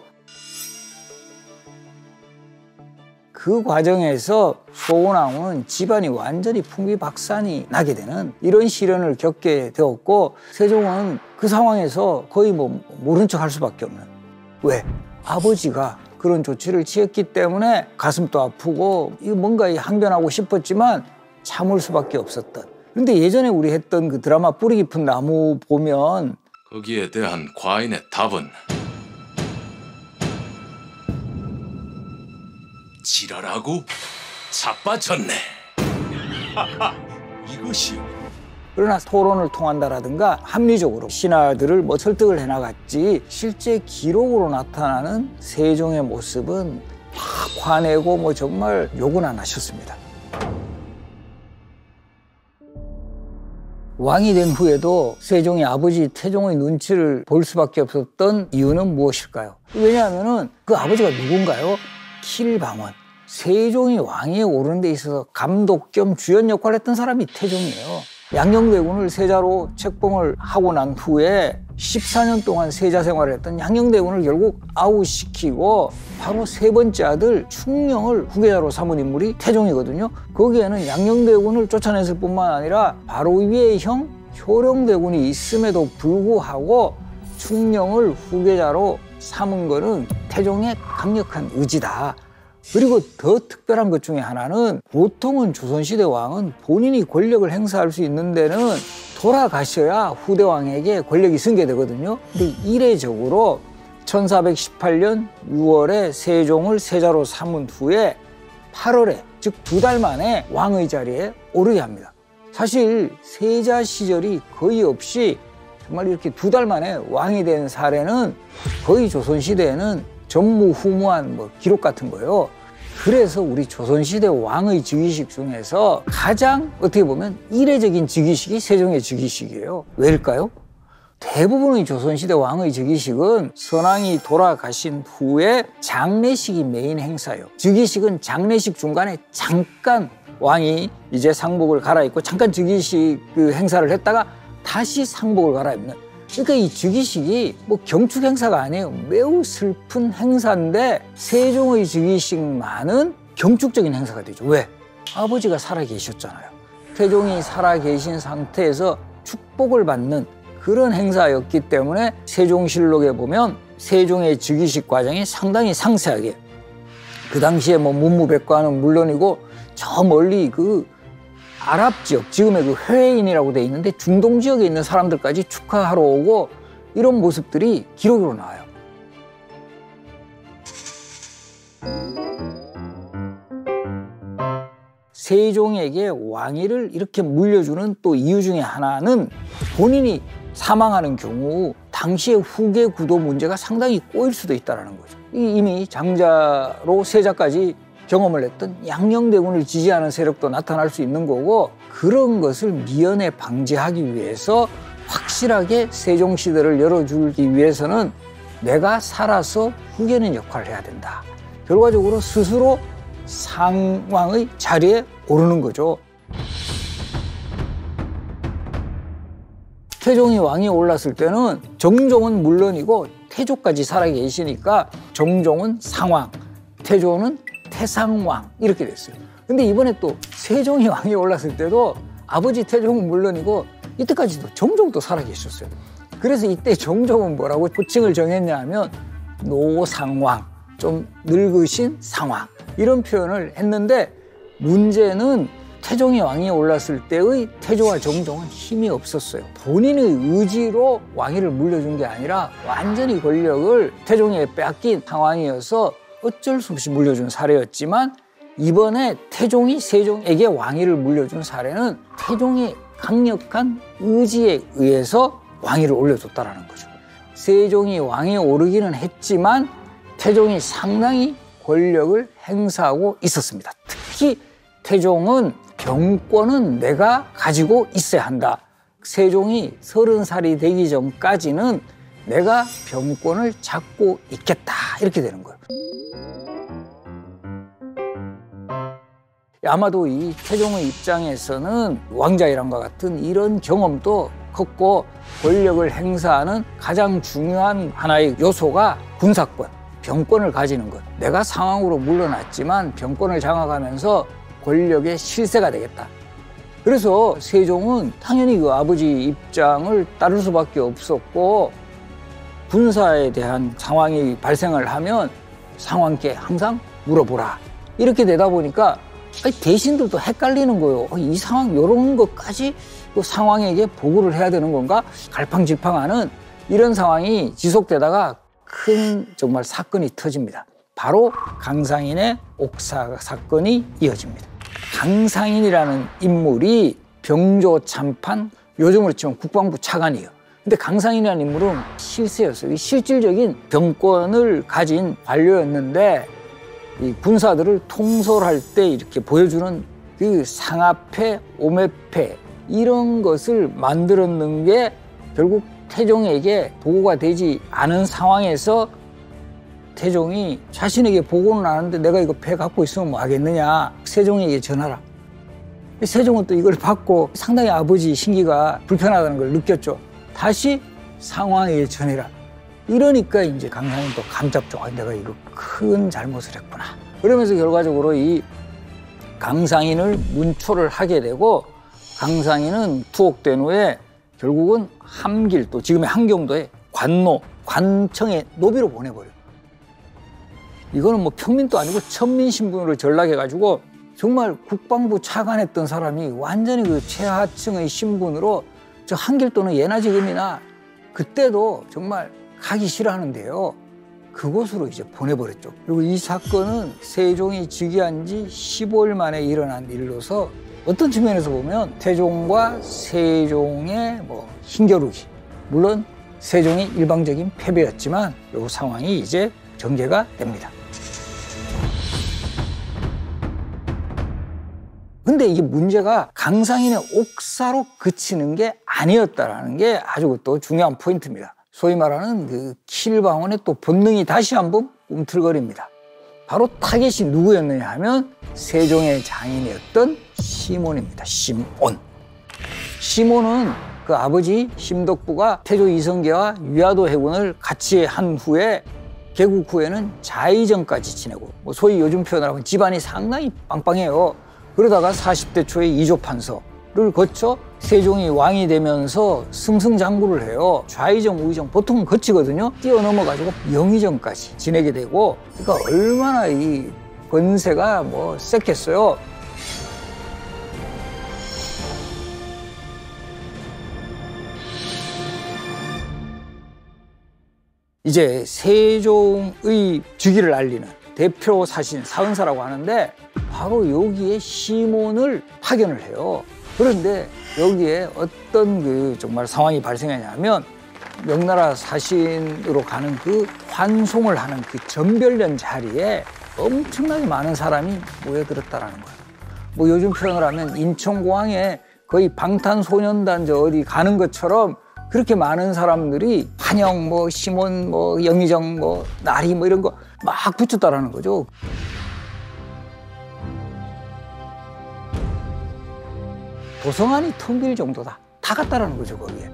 그 과정에서 소원왕은 집안이 완전히 풍비박산이 나게 되는 이런 시련을 겪게 되었고 세종은 그 상황에서 거의 뭐 모른 척 할 수밖에 없는. 왜? 아버지가 그런 조치를 취했기 때문에 가슴도 아프고 이거 뭔가 항변하고 싶었지만 참을 수밖에 없었던. 그런데 예전에 우리 했던 그 드라마 뿌리 깊은 나무 보면 거기에 대한 과인의 답은 지랄하고 자빠졌네. 이것이 그러나 토론을 통한다라든가 합리적으로 신하들을 뭐 설득을 해나갔지 실제 기록으로 나타나는 세종의 모습은 막 화내고 뭐 정말 욕은 안 하셨습니다. 왕이 된 후에도 세종이 아버지 태종의 눈치를 볼 수밖에 없었던 이유는 무엇일까요? 왜냐하면 그 아버지가 누군가요? 킬방원. 세종이 왕위에 오르는 데 있어서 감독 겸 주연 역할을 했던 사람이 태종이에요. 양녕대군을 세자로 책봉을 하고 난 후에 14년 동안 세자 생활을 했던 양녕대군을 결국 아웃시키고 바로 세 번째 아들 충령을 후계자로 삼은 인물이 태종이거든요. 거기에는 양녕대군을 쫓아냈을 뿐만 아니라 바로 위에 형 효령대군이 있음에도 불구하고 충령을 후계자로 삼은 거는 태종의 강력한 의지다. 그리고 더 특별한 것 중에 하나는 보통은 조선시대 왕은 본인이 권력을 행사할 수 있는 데는 돌아가셔야 후대왕에게 권력이 승계되거든요. 근데 이례적으로 1418년 6월에 세종을 세자로 삼은 후에 8월에 즉 두 달 만에 왕의 자리에 오르게 합니다. 사실 세자 시절이 거의 없이 정말 이렇게 두 달 만에 왕이 된 사례는 거의 조선시대에는 전무후무한 뭐 기록 같은 거예요. 그래서 우리 조선시대 왕의 즉위식 중에서 가장 어떻게 보면 이례적인 즉위식이 세종의 즉위식이에요. 왜일까요? 대부분의 조선시대 왕의 즉위식은 선왕이 돌아가신 후에 장례식이 메인 행사예요. 즉위식은 장례식 중간에 잠깐 왕이 이제 상복을 갈아입고 잠깐 즉위식 그 행사를 했다가 다시 상복을 갈아입는 그러니까 이 즉위식이 뭐 경축 행사가 아니에요. 매우 슬픈 행사인데 세종의 즉위식만은 경축적인 행사가 되죠. 왜? 아버지가 살아 계셨잖아요. 태종이 살아 계신 상태에서 축복을 받는 그런 행사였기 때문에 세종실록에 보면 세종의 즉위식 과정이 상당히 상세하게 그 당시에 뭐 문무백과는 물론이고 저 멀리 그 아랍 지역, 지금의 그 회인이라고 돼 있는데 중동 지역에 있는 사람들까지 축하하러 오고 이런 모습들이 기록으로 나와요. 세종에게 왕위를 이렇게 물려주는 또 이유 중에 하나는 본인이 사망하는 경우 당시의 후계 구도 문제가 상당히 꼬일 수도 있다는 거죠. 이미 장자로 세자까지 경험을 했던 양녕대군을 지지하는 세력도 나타날 수 있는 거고 그런 것을 미연에 방지하기 위해서 확실하게 세종시대를 열어주기 위해서는 내가 살아서 후계는 역할을 해야 된다. 결과적으로 스스로 상왕의 자리에 오르는 거죠. 태종이 왕이 올랐을 때는 정종은 물론이고 태조까지 살아 계시니까 정종은 상왕, 태조는 태상왕 이렇게 됐어요. 근데 이번에 또 세종이 왕이 올랐을 때도 아버지 태종은 물론이고 이때까지도 정종도 살아 계셨어요. 그래서 이때 정종은 뭐라고 호칭을 정했냐 하면 노상왕, 좀 늙으신 상왕 이런 표현을 했는데 문제는 태종이 왕이 올랐을 때의 태조와 정종은 힘이 없었어요. 본인의 의지로 왕위를 물려준 게 아니라 완전히 권력을 태종에 빼앗긴 상황이어서 어쩔 수 없이 물려준 사례였지만 이번에 태종이 세종에게 왕위를 물려준 사례는 태종의 강력한 의지에 의해서 왕위를 올려줬다라는 거죠. 세종이 왕에 오르기는 했지만 태종이 상당히 권력을 행사하고 있었습니다. 특히 태종은 병권은 내가 가지고 있어야 한다. 세종이 서른 살이 되기 전까지는 내가 병권을 잡고 있겠다. 이렇게 되는 거예요. 아마도 이 태종의 입장에서는 왕자 이란과 같은 이런 경험도 컸고 권력을 행사하는 가장 중요한 하나의 요소가 군사권, 병권을 가지는 것. 내가 상황으로 물러났지만 병권을 장악하면서 권력의 실세가 되겠다. 그래서 세종은 당연히 그 아버지 입장을 따를 수밖에 없었고 군사에 대한 상황이 발생을 하면 상황께 항상 물어보라. 이렇게 되다 보니까 대신들도 헷갈리는 거예요. 어, 이 상황 이런 것까지 그 상황에게 보고를 해야 되는 건가? 갈팡질팡하는 이런 상황이 지속되다가 큰 정말 사건이 터집니다. 바로 강상인의 옥사 사건이 이어집니다. 강상인이라는 인물이 병조 참판 요즘으로 치면 국방부 차관이에요. 근데 강상인이라는 인물은 실세였어요. 실질적인 병권을 가진 관료였는데 이 군사들을 통솔할 때 이렇게 보여주는 그 상하패, 오매패 이런 것을 만들었는 게 결국 태종에게 보고가 되지 않은 상황에서 태종이 자신에게 보고는 하는데 내가 이거 배 갖고 있으면 뭐 하겠느냐? 세종에게 전하라. 세종은 또 이걸 받고 상당히 아버지 신기가 불편하다는 걸 느꼈죠 다시 상황에 전해라. 이러니까 이제 강상은 또 감잡죠 아, 내가 이거 큰 잘못을 했구나. 그러면서 결과적으로 이 강상인을 문초를 하게 되고 강상인은 투옥된 후에 결국은 함길 또 지금의 한경도의 관노 관청의 노비로 보내버려 이거는 뭐 평민도 아니고 천민 신분으로 전락해가지고 정말 국방부 차관했던 사람이 완전히 그 최하층의 신분으로 저 한길도는 예나 지금이나 그때도 정말 가기 싫어하는데요. 그곳으로 이제 보내버렸죠. 그리고 이 사건은 세종이 즉위한 지 15일 만에 일어난 일로서 어떤 측면에서 보면 태종과 세종의 뭐 힘겨루기 물론 세종이 일방적인 패배였지만 이 상황이 이제 전개가 됩니다. 근데 이게 문제가 강상인의 옥사로 그치는 게 아니었다라는 게 아주 또 중요한 포인트입니다. 소위 말하는 그 킬방원의 또 본능이 다시 한번 움틀거립니다. 바로 타겟이 누구였느냐 하면 세종의 장인이었던 시몬입니다. 시몬. 시몬은 그 아버지 심덕부가 태조 이성계와 위화도 해군을 같이 한 후에 개국 후에는 자의정까지 지내고 뭐 소위 요즘 표현을 하면 집안이 상당히 빵빵해요. 그러다가 40대 초에 이조판서를 거쳐 세종이 왕이 되면서 승승장구를 해요. 좌의정, 우의정 보통은 거치거든요. 뛰어넘어가지고 영의정까지 지내게 되고 그러니까 얼마나 이 권세가 뭐 셌겠어요. 이제 세종의 즉위를 알리는 대표 사신 사은사라고 하는데 바로 여기에 시몬을 파견을 해요. 그런데 여기에 어떤 그 정말 상황이 발생하냐면 명나라 사신으로 가는 그 환송을 하는 그 전별련 자리에 엄청나게 많은 사람이 모여들었다라는 거예요. 뭐 요즘 표현을 하면 인천공항에 거의 방탄소년단 저 어디 가는 것처럼 그렇게 많은 사람들이 환영 뭐 시몬 뭐 영의정 뭐 나리 뭐 이런 거 막 붙였다라는 거죠. 도성안이 텅빌 정도다. 다 갔다라는 거죠 거기에.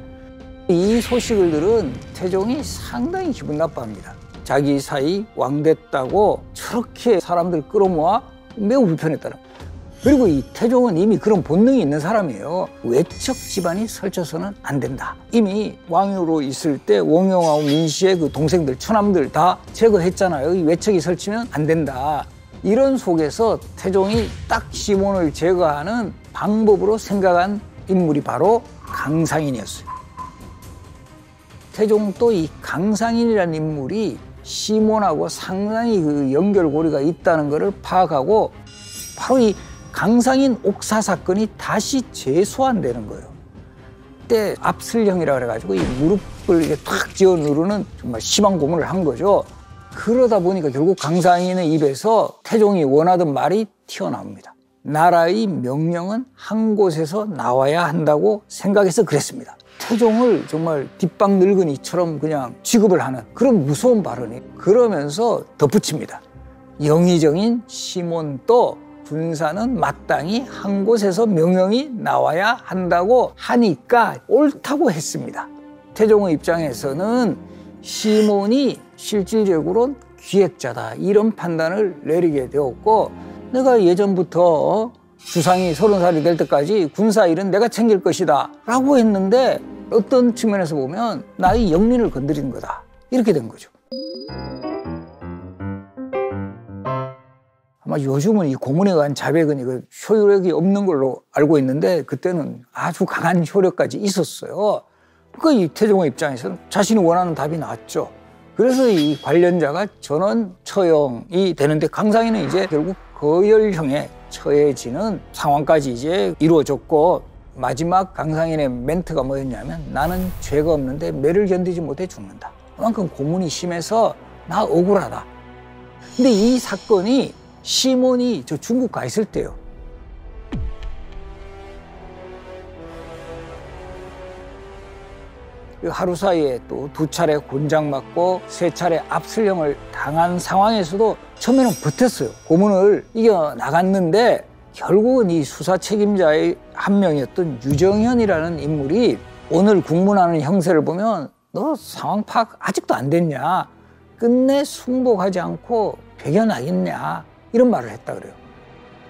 이 소식을 들은 태종이 상당히 기분 나빠합니다. 자기 사이 왕 됐다고 저렇게 사람들 끌어모아 매우 불편했다는 그리고 이 태종은 이미 그런 본능이 있는 사람이에요. 외척 집안이 설쳐서는 안 된다. 이미 왕으로 있을 때 원영하고 민씨의 그 동생들, 처남들 다 제거했잖아요. 이 외척이 설치면 안 된다. 이런 속에서 태종이 딱 시몬을 제거하는 방법으로 생각한 인물이 바로 강상인이었어요. 태종도 이 강상인이라는 인물이 시몬하고 상당히 그 연결고리가 있다는 것을 파악하고 바로 이 강상인 옥사 사건이 다시 재소환되는 거예요. 그때 압슬형이라 그래가지고 이 무릎을 이렇게 탁 지어 누르는 정말 심한 고문을 한 거죠. 그러다 보니까 결국 강상인의 입에서 태종이 원하던 말이 튀어나옵니다. 나라의 명령은 한 곳에서 나와야 한다고 생각해서 그랬습니다. 태종을 정말 뒷방 늙은이처럼 그냥 취급을 하는 그런 무서운 발언이 그러면서 덧붙입니다. 영의정인 시몬도 군사는 마땅히 한 곳에서 명령이 나와야 한다고 하니까 옳다고 했습니다. 태종의 입장에서는 시몬이 실질적으로 기획자다 이런 판단을 내리게 되었고 내가 예전부터 주상이 서른 살이 될 때까지 군사 일은 내가 챙길 것이다 라고 했는데 어떤 측면에서 보면 나의 영린을 건드리는 거다 이렇게 된 거죠. 아마 요즘은 이 고문에 관한 자백은 이거 효력이 없는 걸로 알고 있는데 그때는 아주 강한 효력까지 있었어요. 그러니까 이 태종의 입장에서는 자신이 원하는 답이 나왔죠. 그래서 이 관련자가 전원 처형이 되는데 강상희는 이제 결국 거열형에 처해지는 상황까지 이제 이루어졌고 마지막 강상인의 멘트가 뭐였냐면 나는 죄가 없는데 매를 견디지 못해 죽는다. 그만큼 고문이 심해서 나 억울하다. 근데 이 사건이 시몬이 저 중국 가 있을 때요. 하루 사이에 또 두 차례 곤장 맞고 세 차례 압슬령을 당한 상황에서도 처음에는 버텼어요. 고문을 이겨 나갔는데 결국은 이 수사 책임자의 한 명이었던 유정현이라는 인물이 오늘 국문하는 형세를 보면 너 상황 파악 아직도 안 됐냐? 끝내 순복하지 않고 배겨나겠냐? 이런 말을 했다 그래요.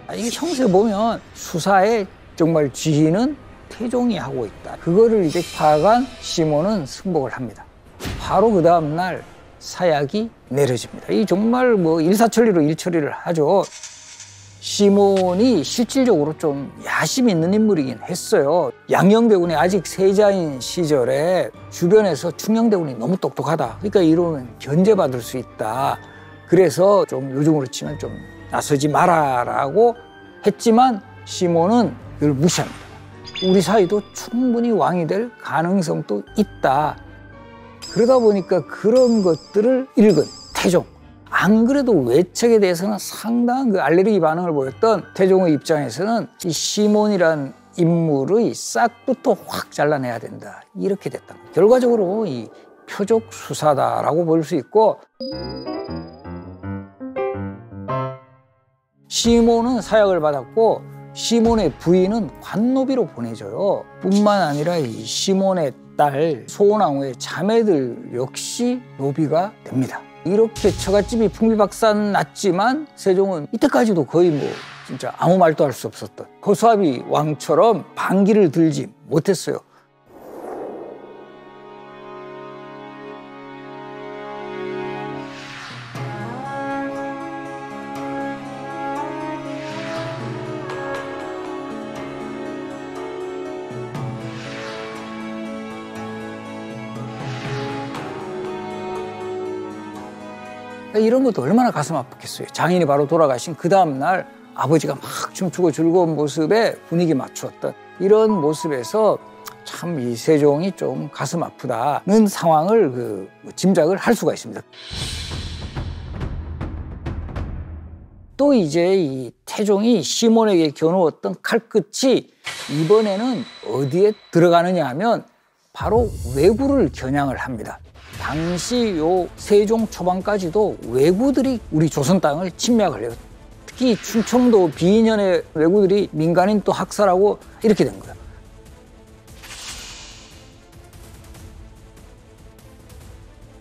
아, 이 형세 보면 수사의 정말 지휘는 태종이 하고 있다. 그거를 이제 파악한 시몬은 승복을 합니다. 바로 그 다음날 사약이 내려집니다. 이 정말 뭐 일사천리로 일처리를 하죠. 시몬이 실질적으로 좀 야심 있는 인물이긴 했어요. 양녕대군이 아직 세자인 시절에 주변에서 충녕대군이 너무 똑똑하다. 그러니까 이러면 견제받을 수 있다. 그래서 좀 요즘으로 치면 좀 나서지 마라라고 했지만 시몬은 이걸 무시합니다. 우리 사이도 충분히 왕이 될 가능성도 있다. 그러다 보니까 그런 것들을 읽은 태종. 안 그래도 외척에 대해서는 상당한 그 알레르기 반응을 보였던 태종의 입장에서는 이 시몬이란 인물의 싹부터 확 잘라내야 된다. 이렇게 됐다. 결과적으로 이 표적 수사다라고 볼 수 있고 시몬은 사약을 받았고 시몬의 부인은 관노비로 보내져요. 뿐만 아니라 이 시몬의 딸 소원왕후의 자매들 역시 노비가 됩니다. 이렇게 처갓집이 풍비박산 났지만 세종은 이때까지도 거의 뭐 진짜 아무 말도 할 수 없었던 허수아비 왕처럼 반기를 들지 못했어요. 이런 것도 얼마나 가슴 아팠겠어요. 장인이 바로 돌아가신 그 다음날 아버지가 막 춤추고 즐거운 모습에 분위기 맞추었던 이런 모습에서 참 이 세종이 좀 가슴 아프다는 상황을 그 짐작을 할 수가 있습니다. 또 이제 이 태종이 시몬에게 겨누었던 칼끝이 이번에는 어디에 들어가느냐 하면 바로 외구를 겨냥을 합니다. 당시 요 세종 초반까지도 왜구들이 우리 조선 땅을 해요. 특히 충청도 비인현의 왜구들이 민간인 또 학살하고 이렇게 된 거예요.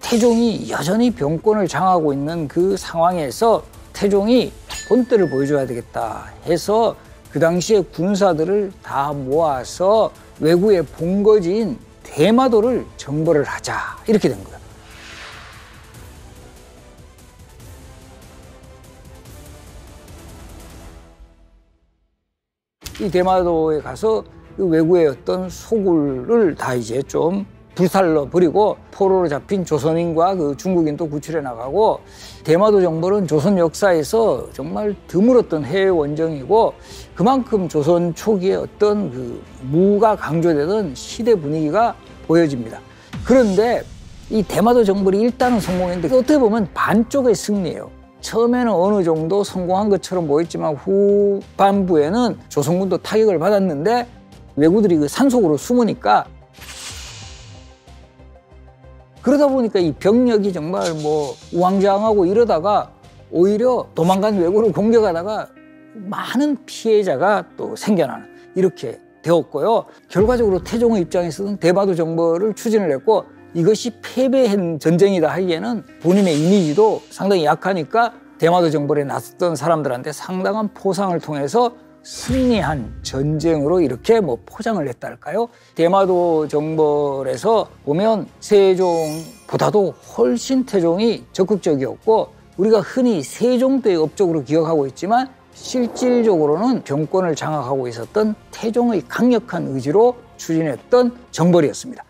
태종이 여전히 병권을 장하고 있는 그 상황에서 태종이 본때를 보여줘야 되겠다 해서 그 당시에 군사들을 다 모아서 외구의 본거지인 대마도를 정벌을 하자 이렇게 된 거예요. 이 대마도에 가서 그 외구의 어떤 소굴을 다 이제 좀 불살러 버리고 포로로 잡힌 조선인과 그 중국인도 구출해 나가고 대마도 정벌은 조선 역사에서 정말 드물었던 해외 원정이고 그만큼 조선 초기에 어떤 그 무가 강조되던 시대 분위기가 보여집니다. 그런데 이 대마도 정벌이 일단은 성공했는데 어떻게 보면 반쪽의 승리예요. 처음에는 어느 정도 성공한 것처럼 보였지만 후반부에는 조선군도 타격을 받았는데 왜구들이 그 산속으로 숨으니까 그러다 보니까 이 병력이 정말 뭐 우왕좌왕하고 이러다가 오히려 도망간 왜구를 공격하다가 많은 피해자가 또 생겨나는 이렇게 되었고요. 결과적으로 태종의 입장에서는 대마도 정벌을 추진을 했고 이것이 패배한 전쟁이다 하기에는 본인의 이미지도 상당히 약하니까 대마도 정벌에 나섰던 사람들한테 상당한 포상을 통해서 승리한 전쟁으로 이렇게 뭐 포장을 했달까요? 대마도 정벌에서 보면 세종보다도 훨씬 태종이 적극적이었고 우리가 흔히 세종 때의 업적으로 기억하고 있지만 실질적으로는 정권을 장악하고 있었던 태종의 강력한 의지로 추진했던 정벌이었습니다.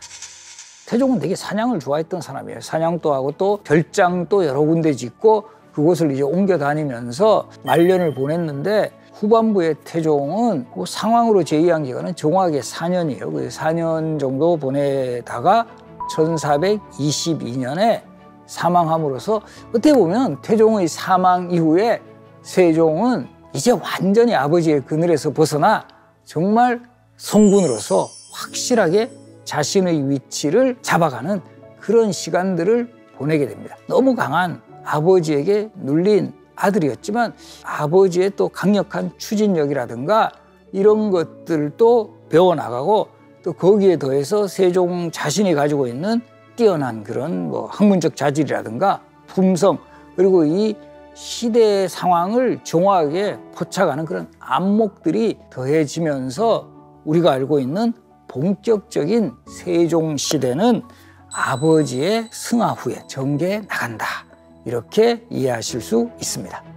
태종은 되게 사냥을 좋아했던 사람이에요. 사냥도 하고 또 별장도 여러 군데 짓고 그곳을 이제 옮겨 다니면서 말년을 보냈는데 후반부의 태종은 그 상황으로 제의한 기간은 정확하게 4년이에요. 그 4년 정도 보내다가 1422년에 사망함으로써 어떻게 보면 태종의 사망 이후에 세종은 이제 완전히 아버지의 그늘에서 벗어나 정말 성군으로서 확실하게 자신의 위치를 잡아가는 그런 시간들을 보내게 됩니다. 너무 강한 아버지에게 눌린 아들이었지만 아버지의 또 강력한 추진력이라든가 이런 것들도 배워나가고 또 거기에 더해서 세종 자신이 가지고 있는 뛰어난 그런 뭐 학문적 자질이라든가 품성 그리고 이 시대 상황을 정확하게 포착하는 그런 안목들이 더해지면서 우리가 알고 있는 본격적인 세종 시대는 아버지의 승하 후에 정계에 나간다. 이렇게 이해하실 수 있습니다.